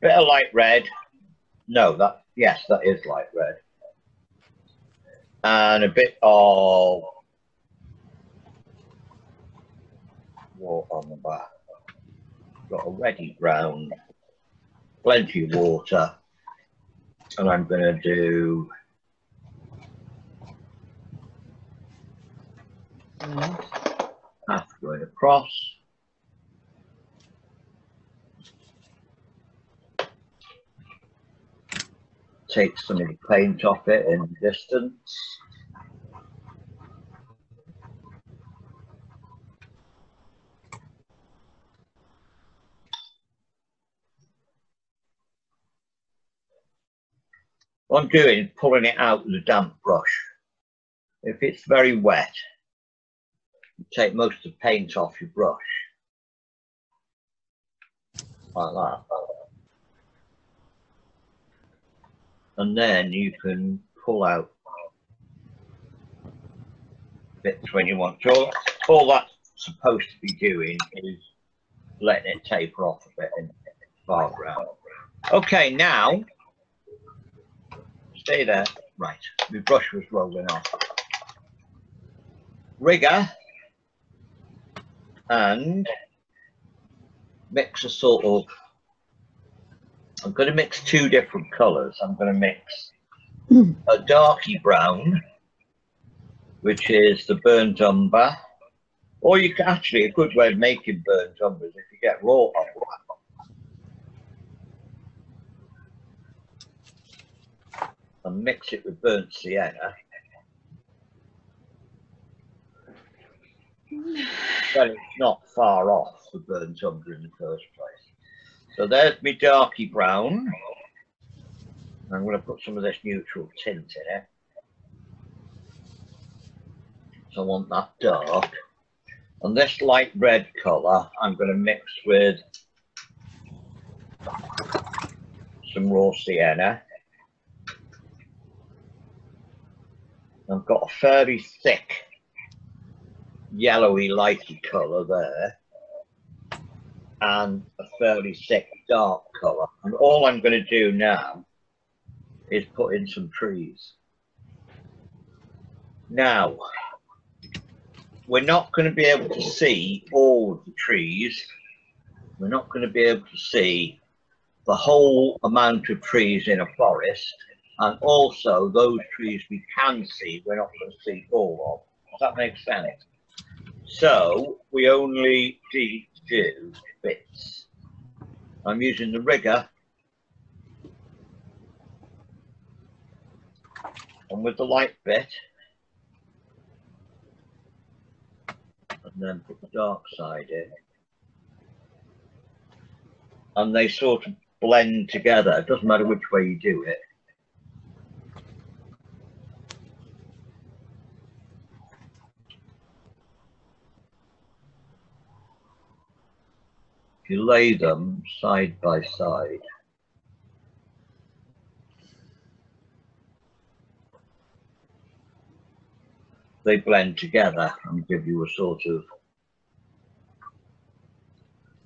Bit of light red. No, that, yes, that is light red. And a bit of water on the back. Got a reddy brown, plenty of water. And I'm going to do half going across. Take some of the paint off it in distance. What I'm doing is pulling it out with a damp brush. If it's very wet, you take most of the paint off your brush. Like that. And then you can pull out bits when you want to. All, all that's supposed to be doing is letting it taper off a bit in the background. Okay, now, stay there. Right, my brush was rolling off. Rigger and mix a sort of I'm going to mix two different colors. I'm going to mix hmm. a darky brown, which is the burnt umber, or you can actually, a good way of making burnt umber is if you get raw umber. And mix it with burnt sienna. But it's not far off the burnt umber in the first place. So there's my darky brown. I'm going to put some of this neutral tint in it. So I want that dark. And this light red colour I'm going to mix with some raw sienna. I've got a fairly thick yellowy lighty colour there and a fairly thick dark colour. And all I'm going to do now is put in some trees. Now, we're not going to be able to see all of the trees. We're not going to be able to see the whole amount of trees in a forest. And also those trees we can see, we're not going to see all of. Does that make sense? So we only need to do bits. I'm using the rigger. And with the light bit. And then put the dark side in. And they sort of blend together. It doesn't matter which way you do it. If you lay them side by side, they blend together and give you a sort of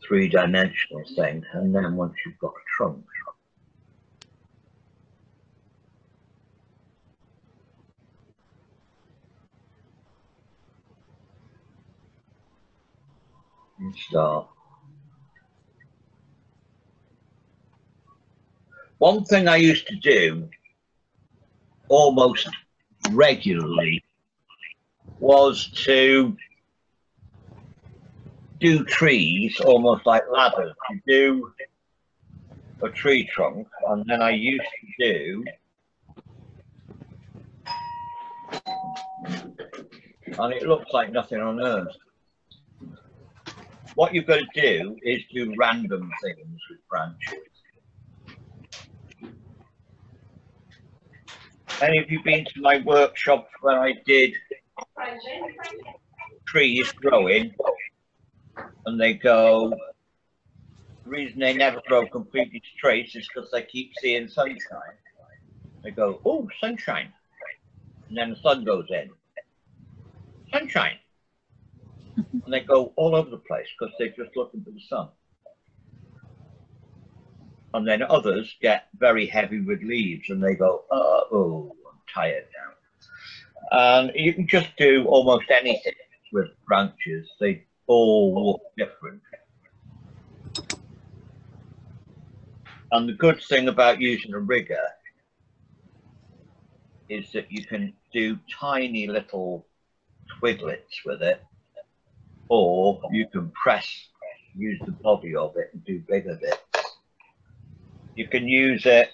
three-dimensional thing. And then once you've got a trunk, start. One thing I used to do almost regularly was to do trees almost like ladders. You do a tree trunk, and then I used to do and it looks like nothing on earth. What you've got to do is do random things with branches. Any of you been to my workshop where I did trees growing and they go, the reason they never grow completely straight is because they keep seeing sunshine. They go, oh, sunshine. And then the sun goes in. Sunshine. and they go all over the place because they're just looking for the sun. And then others get very heavy with leaves and they go, oh, oh tired now. And you can just do almost anything with branches. They all look different. And the good thing about using a rigger is that you can do tiny little twiglets with it, or you can press, use the body of it and do bigger bits. You can use it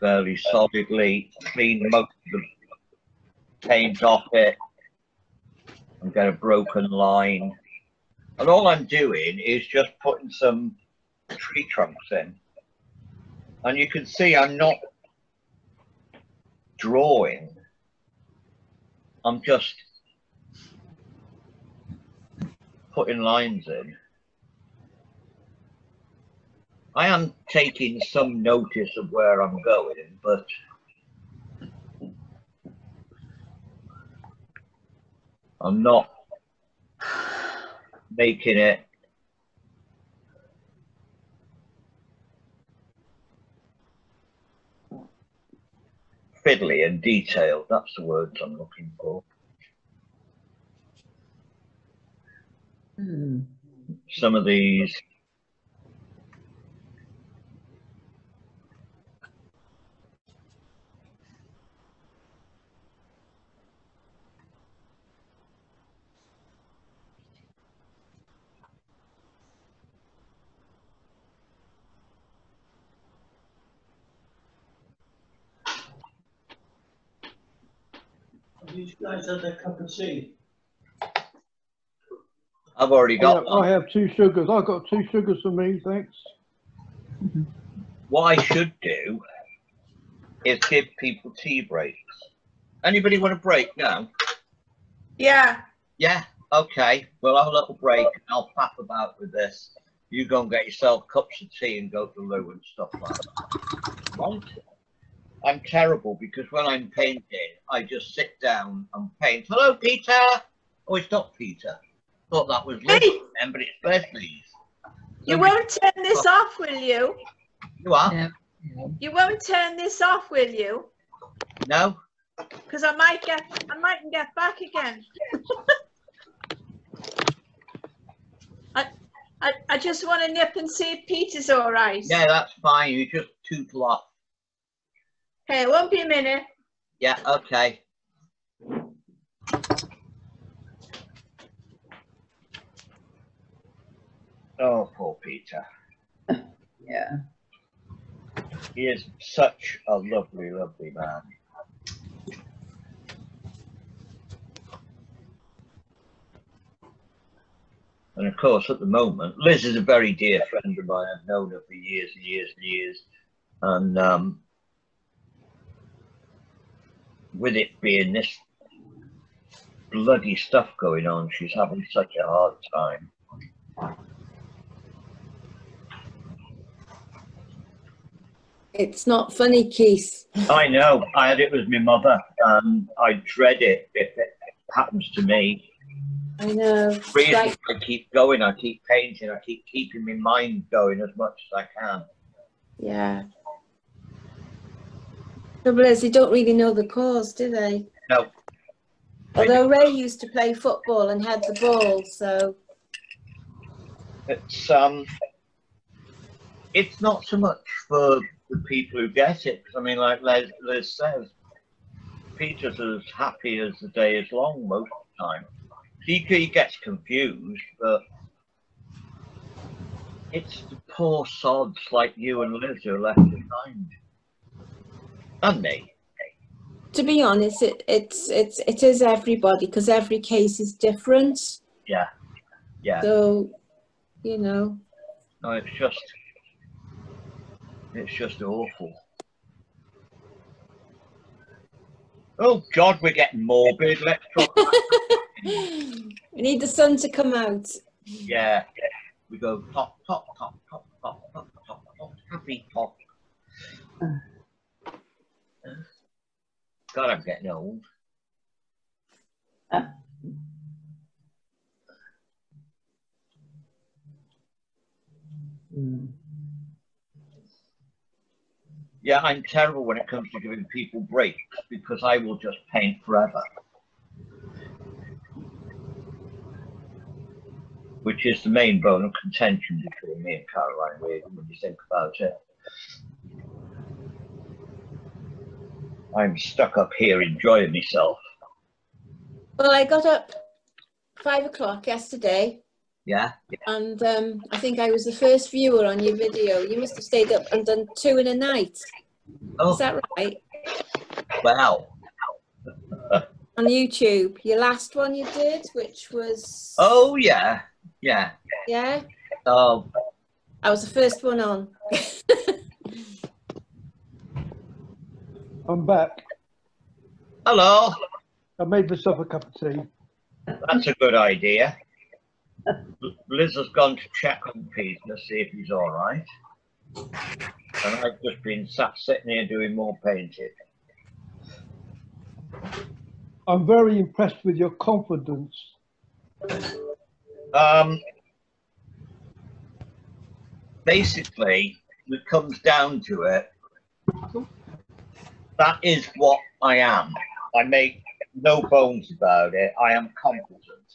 fairly solidly, clean most of the paint off it and get a broken line. And all I'm doing is just putting some tree trunks in. And you can see I'm not drawing. I'm just putting lines in. I am taking some notice of where I'm going, but I'm not making it fiddly and detailed. That's the words I'm looking for. Hmm. Some of these guys had their cup of tea. I've already I got have, one. I have two sugars. I've got two sugars for me, thanks. What I should do is give people tea breaks. Anybody want a break now? Yeah, Yeah, okay. We'll have a little break. I'll faff about with this. You go and get yourself cups of tea and go to the loo and stuff like that. Right? I'm terrible because when I'm painting, I just sit down and paint. Hello, Peter. Oh, it's not Peter. Thought that was Hey. Liz, then, but it's Leslie's. you Somebody- won't turn this off, will you? You are? Yeah. yeah. You won't turn this off, will you? No? Because I might get, I mightn't get back again. I, I, I just want to nip and see if Peter's all right. Yeah, that's fine. You just tootle off. Okay, it won't be a minute. Yeah, okay. Oh, poor Peter. Yeah. He is such a lovely, lovely man. And of course, at the moment, Liz is a very dear friend of mine. I've known her for years and years and years. And um, with it being this bloody stuff going on, she's having such a hard time. It's not funny, Keith. I know. I had it with my mother, and I dread it if it happens to me. I know. Reason Right. I keep going, I keep painting, I keep keeping my mind going as much as I can. Yeah. Trouble is, they don't really know the cause, do they? No. Although Ray used to play football and had the ball, so It's um, it's not so much for the people who get it. 'cause I mean, like Liz, Liz says, Peter's as happy as the day is long most of the time. He, he gets confused, but it's the poor sods like you and Liz who are left behind, and me. to be honest, it, it's it's it is everybody because every case is different. Yeah, yeah. So, you know, No, it's just, it's just awful. Oh God, we're getting morbid. Let's talk. we need the sun to come out. yeah, we go top, top, top, top, top, top, top, top, happy top. God, I'm getting old. Mm. Yeah, I'm terrible when it comes to giving people breaks because I will just paint forever. Which is the main bone of contention between me and Caroline when you think about it. I'm stuck up here enjoying myself. Well, I got up five o'clock yesterday, Yeah? and um, I think I was the first viewer on your video. You must have stayed up and done two in a night. Oh, Is that right? wow. [laughs] On YouTube, your last one you did, which was Oh, yeah. Yeah. yeah, Oh, I was the first one on. [laughs] I'm back. hello. I made myself a cup of tea. That's a good idea. Liz has gone to check on Peter to see if he's all right. And I've just been sat sitting here doing more painting. I'm very impressed with your confidence. Um, basically, it comes down to it. That is what I am. I make no bones about it. I am competent,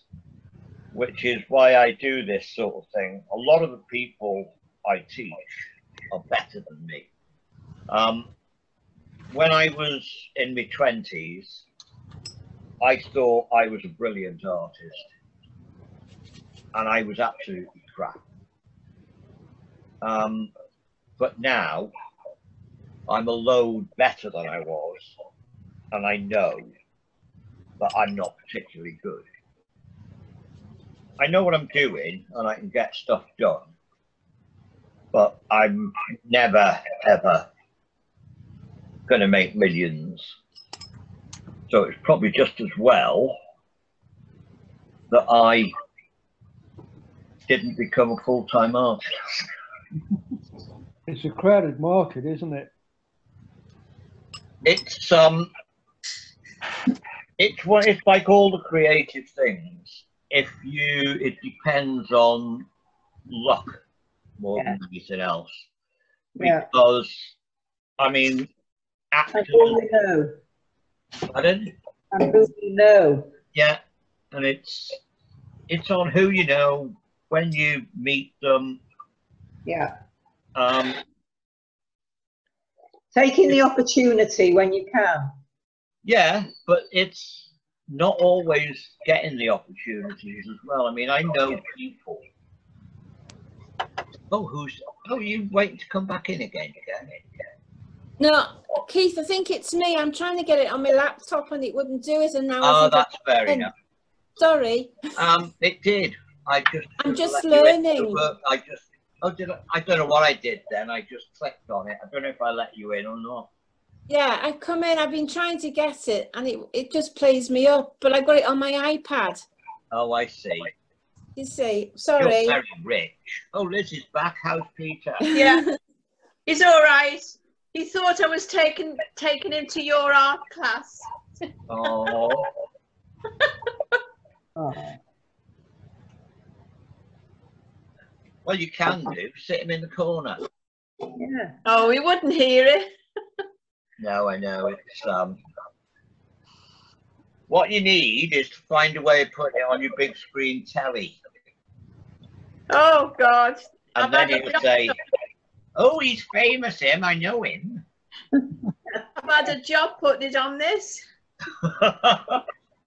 which is why I do this sort of thing. A lot of the people I teach are better than me. Um, when I was in my twenties, I thought I was a brilliant artist and I was absolutely crap. Um, but now I'm a load better than I was, and I know that I'm not particularly good. I know what I'm doing, and I can get stuff done, but I'm never ever going to make millions. So it's probably just as well that I didn't become a full-time artist. It's a crowded market, isn't it? It's um, it's what it's like all the creative things. If you, it depends on luck more than anything else. Yeah. Because, I mean, actors, we know. pardon? And who know. Yeah, and it's it's on who you know when you meet them. Yeah. Um, Taking the opportunity when you can. Yeah, but it's not always getting the opportunities as well. I mean, I know people. Oh, who's? Oh, you waiting to come back in again? again? No, Keith, I think it's me. I'm trying to get it on my laptop and it wouldn't do it. And now Oh, think I- that's fair enough. sorry. Um, it did. I just. I'm just let you into learning. I just. Oh, did I? I don't know what I did then. I just clicked on it. I don't know if I let you in or not. Yeah, I've come in. I've been trying to get it and it, it just plays me up. But I got it on my iPad. Oh, I see. You see, sorry. You're sorry. very rich. Oh, Liz is back. How's Peter? [laughs] Yeah. He's all right. He thought I was taking taking him to your art class. Oh, [laughs] Oh. Well, you can do. Sit him in the corner. Yeah. Oh, he wouldn't hear it. No, I know. It's um. What you need is to find a way of putting it on your big screen telly, Oh God. and I've then had it a would say, "Oh, he's famous, him. I know him." I've had a job putting it on this. [laughs]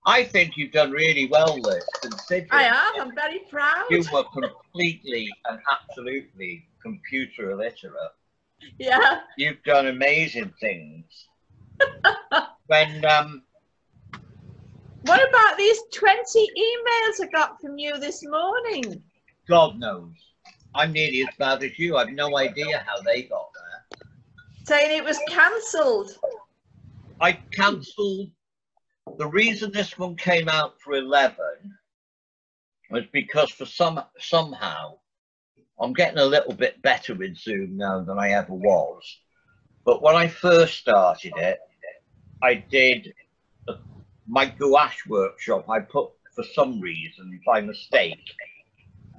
I think you've done really well, Liz. Considering I have. I'm very proud. you were completely and absolutely computer illiterate. Yeah. You've done amazing things. [laughs] when um, What about these 20 emails I got from you this morning? God knows, I'm nearly as bad as you. I've no idea how they got there. Saying it was cancelled. I cancelled. The reason this one came out for 11 was because for some somehow I'm getting a little bit better with Zoom now than I ever was. But when I first started it, I did my gouache workshop. I put for some reason by mistake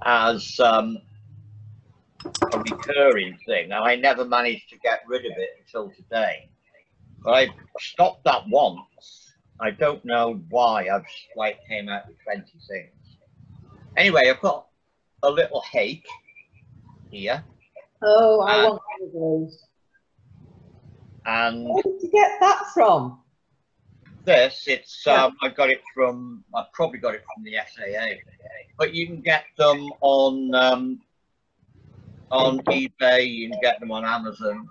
as um, a recurring thing, and I never managed to get rid of it until today. But I stopped that once. I don't know why I've like came out with 20 things. Anyway, I've got a little hake here, Oh, I want one of those. and Where did you get that from? this it's um, I got it from I probably got it from the SAA, but you can get them on um, on eBay. You can get them on Amazon.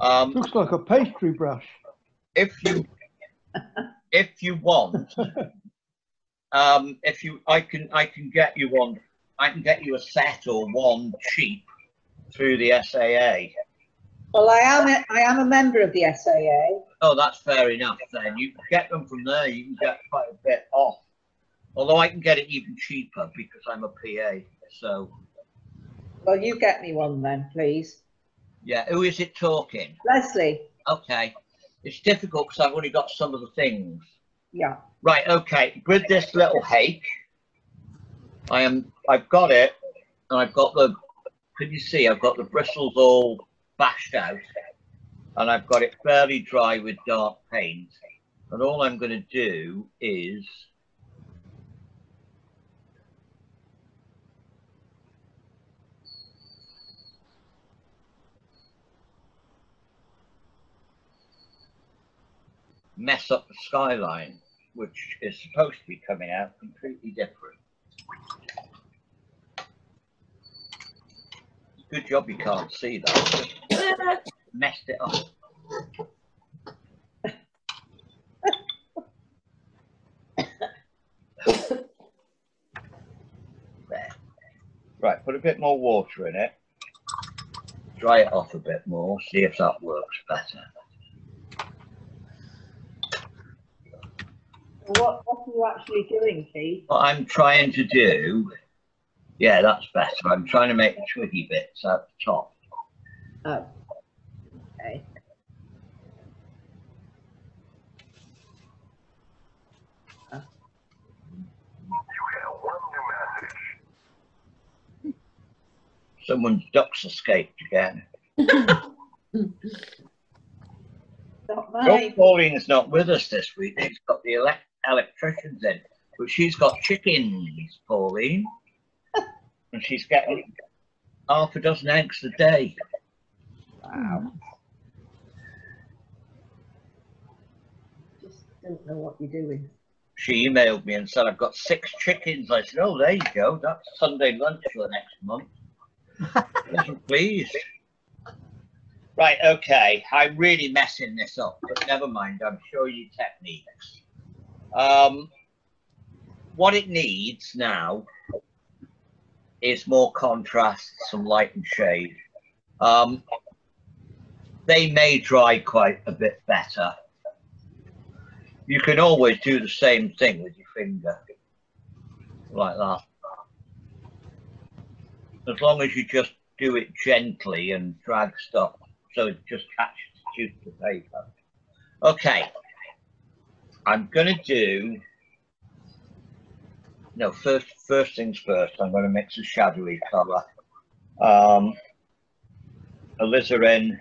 Um, Looks like a pastry brush. if you [laughs] if you want [laughs] um if you i can i can get you one i can get you a set or one cheap through the SAA Well, I am a, I am a member of the SAA. oh that's fair enough then you can get them from there you can get quite a bit off although i can get it even cheaper because i'm a pa so Well, you get me one then, please. yeah who is it talking Leslie. okay it's difficult because i've only got some of the things Yeah. Right, okay. With this little hake, I am I've got it and I've got the can you see I've got the bristles all bashed out and I've got it fairly dry with dark paint. And all I'm gonna do is mess up the skyline which is supposed to be coming out completely different. Good job you can't see that. [laughs] Messed it up. Right, put a bit more water in it. Dry it off a bit more, see if that works better. What, what are you actually doing, Keith? What I'm trying to do, yeah, that's better. I'm trying to make the twiggy bits at the top. Oh. Okay. Someone's ducks escaped again. [laughs] Mine. Pauline's not with us this week. He's got the elect- electricians in, but she's got chickens, Pauline. [laughs] and she's getting half a dozen eggs a day. Wow. just don't know what you're doing. She emailed me and said, I've got six chickens. I said, oh, there you go. That's Sunday lunch for the next month. [laughs] Yes, please. Right, okay. I'm really messing this up, but never mind. I'm sure you techniques. Um, what it needs now is more contrast, some light and shade. Um, they may dry quite a bit better. You can always do the same thing with your finger, like that. As long as you just do it gently and drag stuff so it just catches shoots the paper. Okay, I'm gonna do. No, first first things first. I'm gonna mix a shadowy color. Um, alizarin.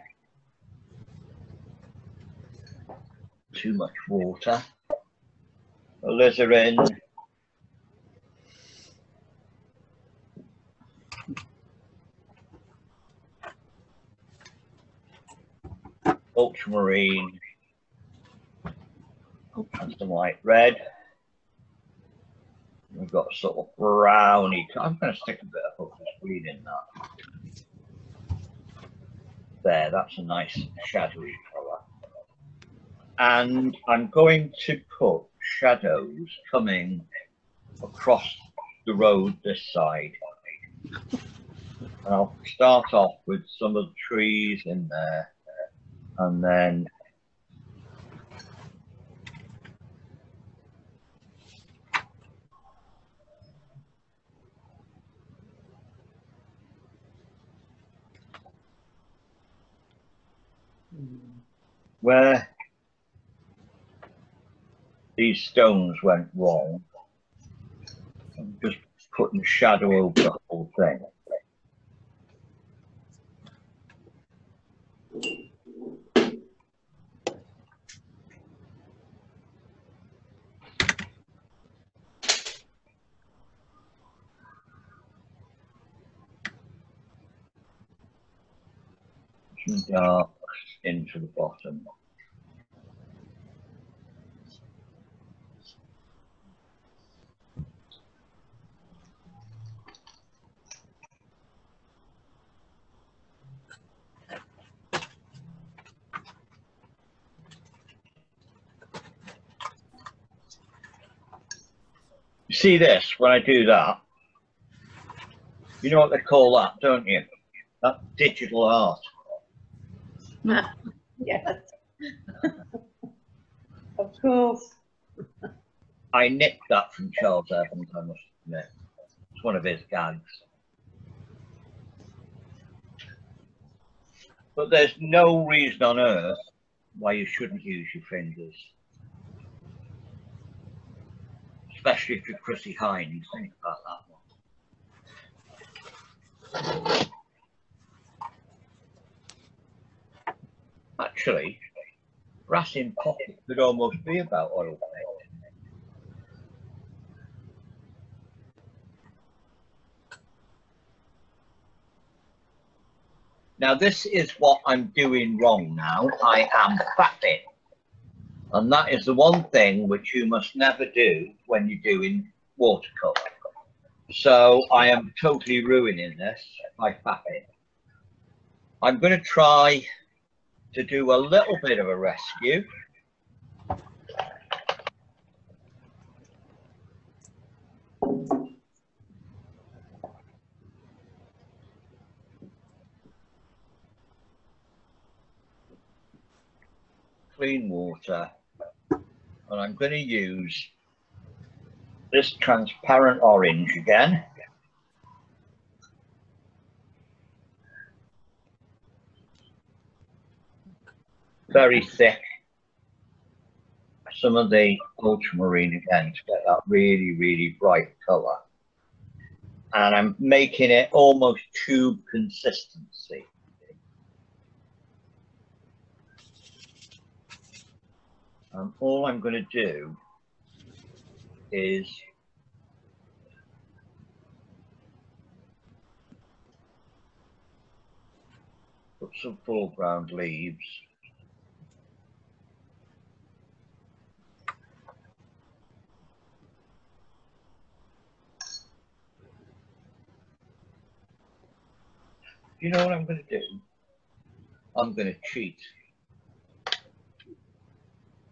Too much water. Alizarin. ultramarine, and some light red. We've got sort of browny. I'm going to stick a bit of Hooker's green in that. There, that's a nice shadowy colour. And I'm going to put shadows coming across the road this side. And I'll start off with some of the trees in there and then where these stones went wrong, I'm just putting shadow over the whole thing. Dark into the bottom. See this when I do that? You know what they call that, don't you? That digital art. Yes. Of course. I nicked that from Charles Evans, I must admit. It's one of his gags. But there's no reason on earth why you shouldn't use your fingers. Especially if you're Chrissy Hines, think about that one. Actually, Racing Pocket could almost be about oil. Now this is what I'm doing wrong now. I am fapping. And that is the one thing which you must never do when you're doing watercolor. So I am totally ruining this by fapping. I'm going to try to do a little bit of a rescue. Clean water. And I'm going to use this transparent orange again. Very thick. Some of the ultramarine again to get that really, really bright color. And I'm making it almost tube consistency. And all I'm going to do is put some foreground leaves you know what I'm going to do? I'm going to cheat.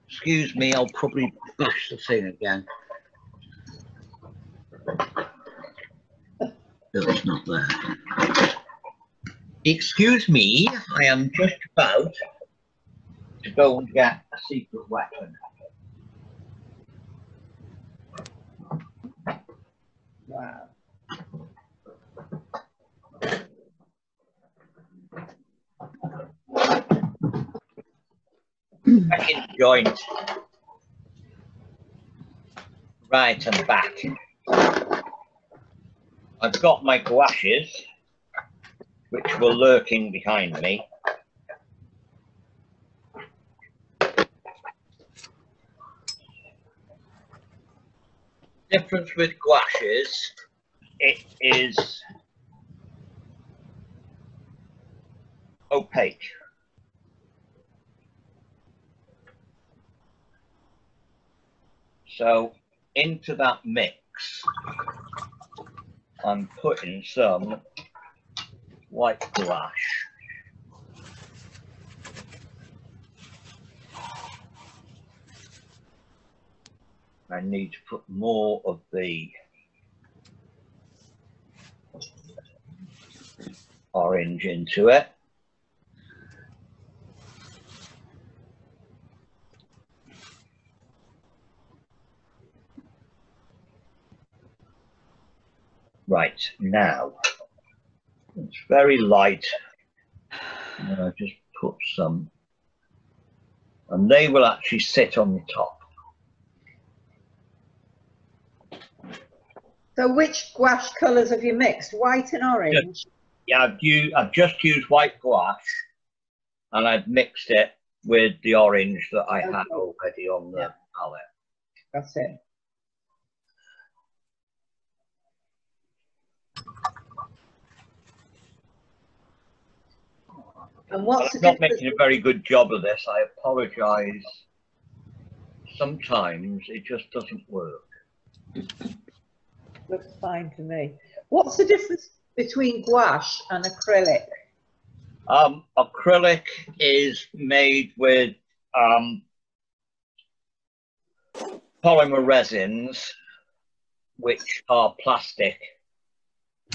Excuse me, I'll probably bash the thing again. It's not there. Excuse me, I am just about to go and get a secret weapon. Wow. Second joint. Right and back. I've got my gouaches, which were lurking behind me. Difference with gouaches, it is opaque. So into that mix, I'm putting some white gouache. I need to put more of the orange into it. Right, now, it's very light. Uh, just put some, and they will actually sit on the top. So which gouache colours have you mixed? White and orange? Yeah, I've, used, I've just used white gouache and I've mixed it with the orange that I had Okay. already on the Yeah. palette. That's it. And what's I'm not making a very good job of this. I apologise. Sometimes it just doesn't work. Looks fine to me. What's the difference between gouache and acrylic? Um, acrylic is made with um, polymer resins, which are plastic,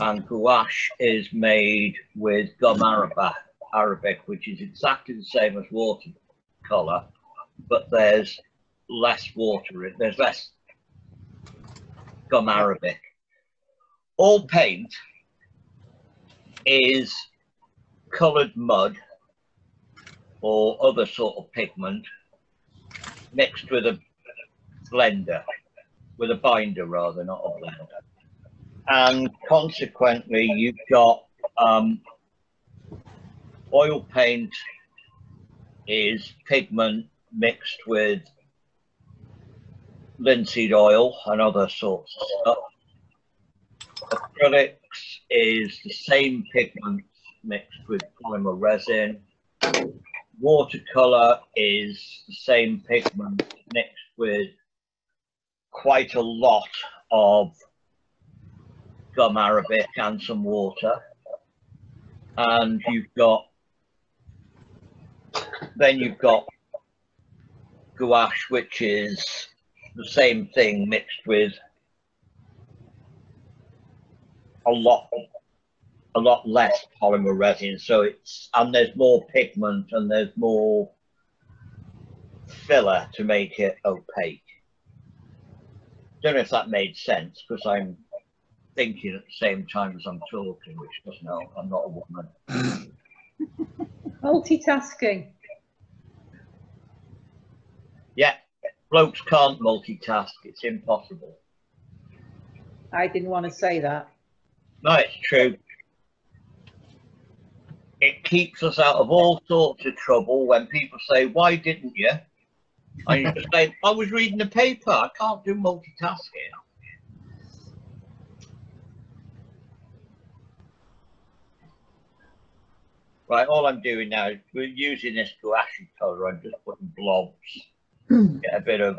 and gouache is made with gum arabic, arabic, which is exactly the same as watercolor, but there's less water in there's less gum arabic. All paint is coloured mud or other sort of pigment mixed with a blender, with a binder rather, not a blender. And consequently, you've got um, oil paint is pigment mixed with linseed oil and other sorts of stuff. Acrylics is the same pigment mixed with polymer resin. Watercolor is the same pigment mixed with quite a lot of gum arabic and some water. And you've got, then you've got gouache, which is the same thing mixed with a lot a lot less polymer resin. So it's and there's more pigment and there's more filler to make it opaque. Don't know if that made sense because i'm thinking at the same time as i'm talking which doesn't help. I'm not a woman. [laughs] Multitasking. yeah blokes can't multitask it's impossible I didn't want to say that. No, it's true. It keeps us out of all sorts of trouble when people say, why didn't you? And you just say, I was reading the paper. I can't do multitasking. Right, all I'm doing now is we're using this gouache colour. I'm just putting blobs, get a bit of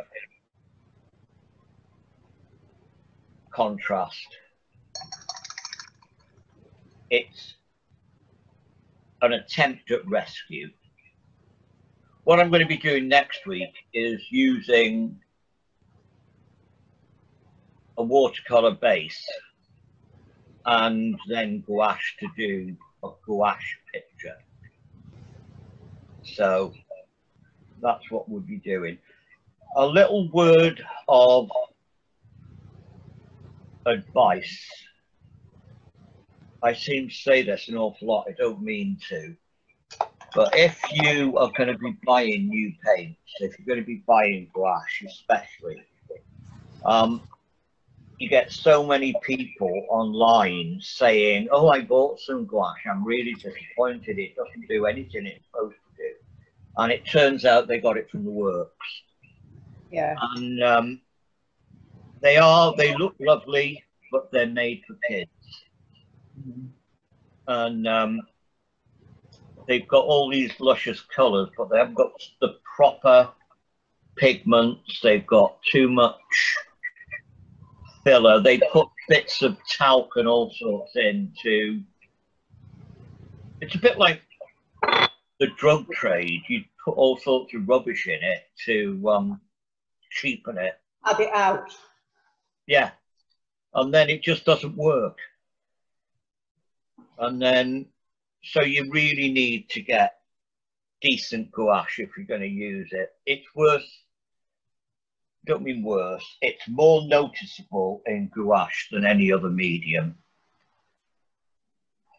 contrast. It's an attempt at rescue. What I'm going to be doing next week is using a watercolor base and then gouache to do a gouache picture. So that's what we'll be doing. A little word of advice. I seem to say this an awful lot, I don't mean to. But if you are going to be buying new paints, if you're going to be buying gouache especially, um, you get so many people online saying, oh, I bought some gouache, I'm really disappointed, it doesn't do anything it's supposed. And it turns out they got it from the works. Yeah. And um, they are, they look lovely, but they're made for kids. And um, they've got all these luscious colours, but they haven't got the proper pigments. They've got too much filler. They put bits of talc and all sorts in to. It's a bit like the drug trade. You put all sorts of rubbish in it to um, cheapen it. Add it out. Yeah. And then it just doesn't work. And then, so you really need to get decent gouache if you're going to use it. It's worth, don't mean worse, it's more noticeable in gouache than any other medium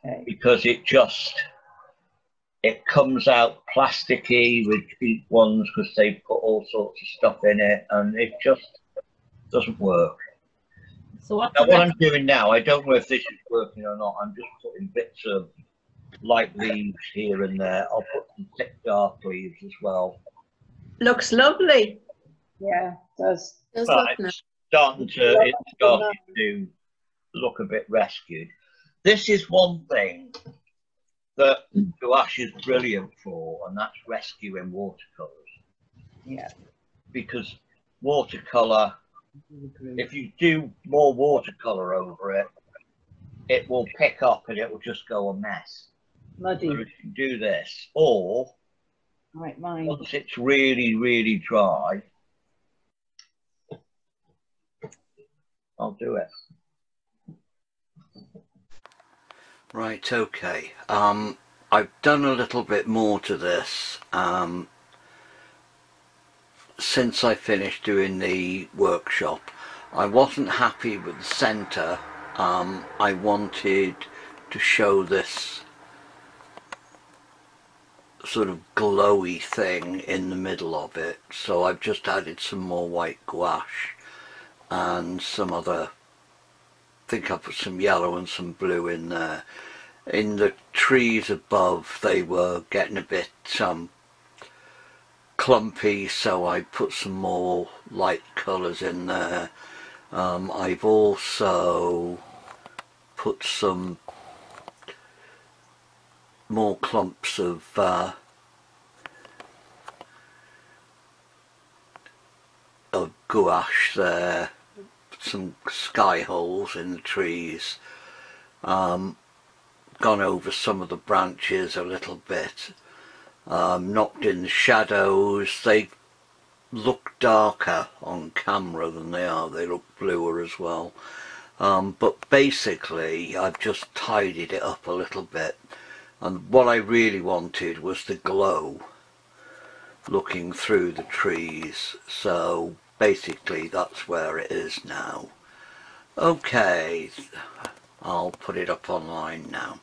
Okay. because it just, it comes out plasticky with cheap ones because they put all sorts of stuff in it and it just doesn't work. So what? Now, what I'm doing now, I don't know if this is working or not. I'm just putting bits of light leaves here and there. I'll put some thick dark leaves as well. Looks lovely. Yeah, it does. Does But look nice. starting to, it's starting to look a bit rescued. This is one thing that gouache is brilliant for, and that's rescuing watercolors. Yeah. Because watercolor if you do more watercolor over it, it will pick up and it will just go a mess. Muddy. So you do this, or Right, mine. once it's really, really dry, I'll do it. Right, okay. Um, I've done a little bit more to this. Um, since I finished doing the workshop, I wasn't happy with the centre. Um, I wanted to show this sort of glowy thing in the middle of it. So I've just added some more white gouache and some other, think I put some yellow and some blue in there. In the trees above they were getting a bit um, clumpy so I put some more light colours in there. Um, I've also put some more clumps of uh, of gouache there, some sky holes in the trees, um, gone over some of the branches a little bit, um, knocked in the shadows. They look darker on camera than they are. They look bluer as well. Um, but basically, I've just tidied it up a little bit. And what I really wanted was the glow looking through the trees. So basically, that's where it is now. Okay, I'll put it up online now.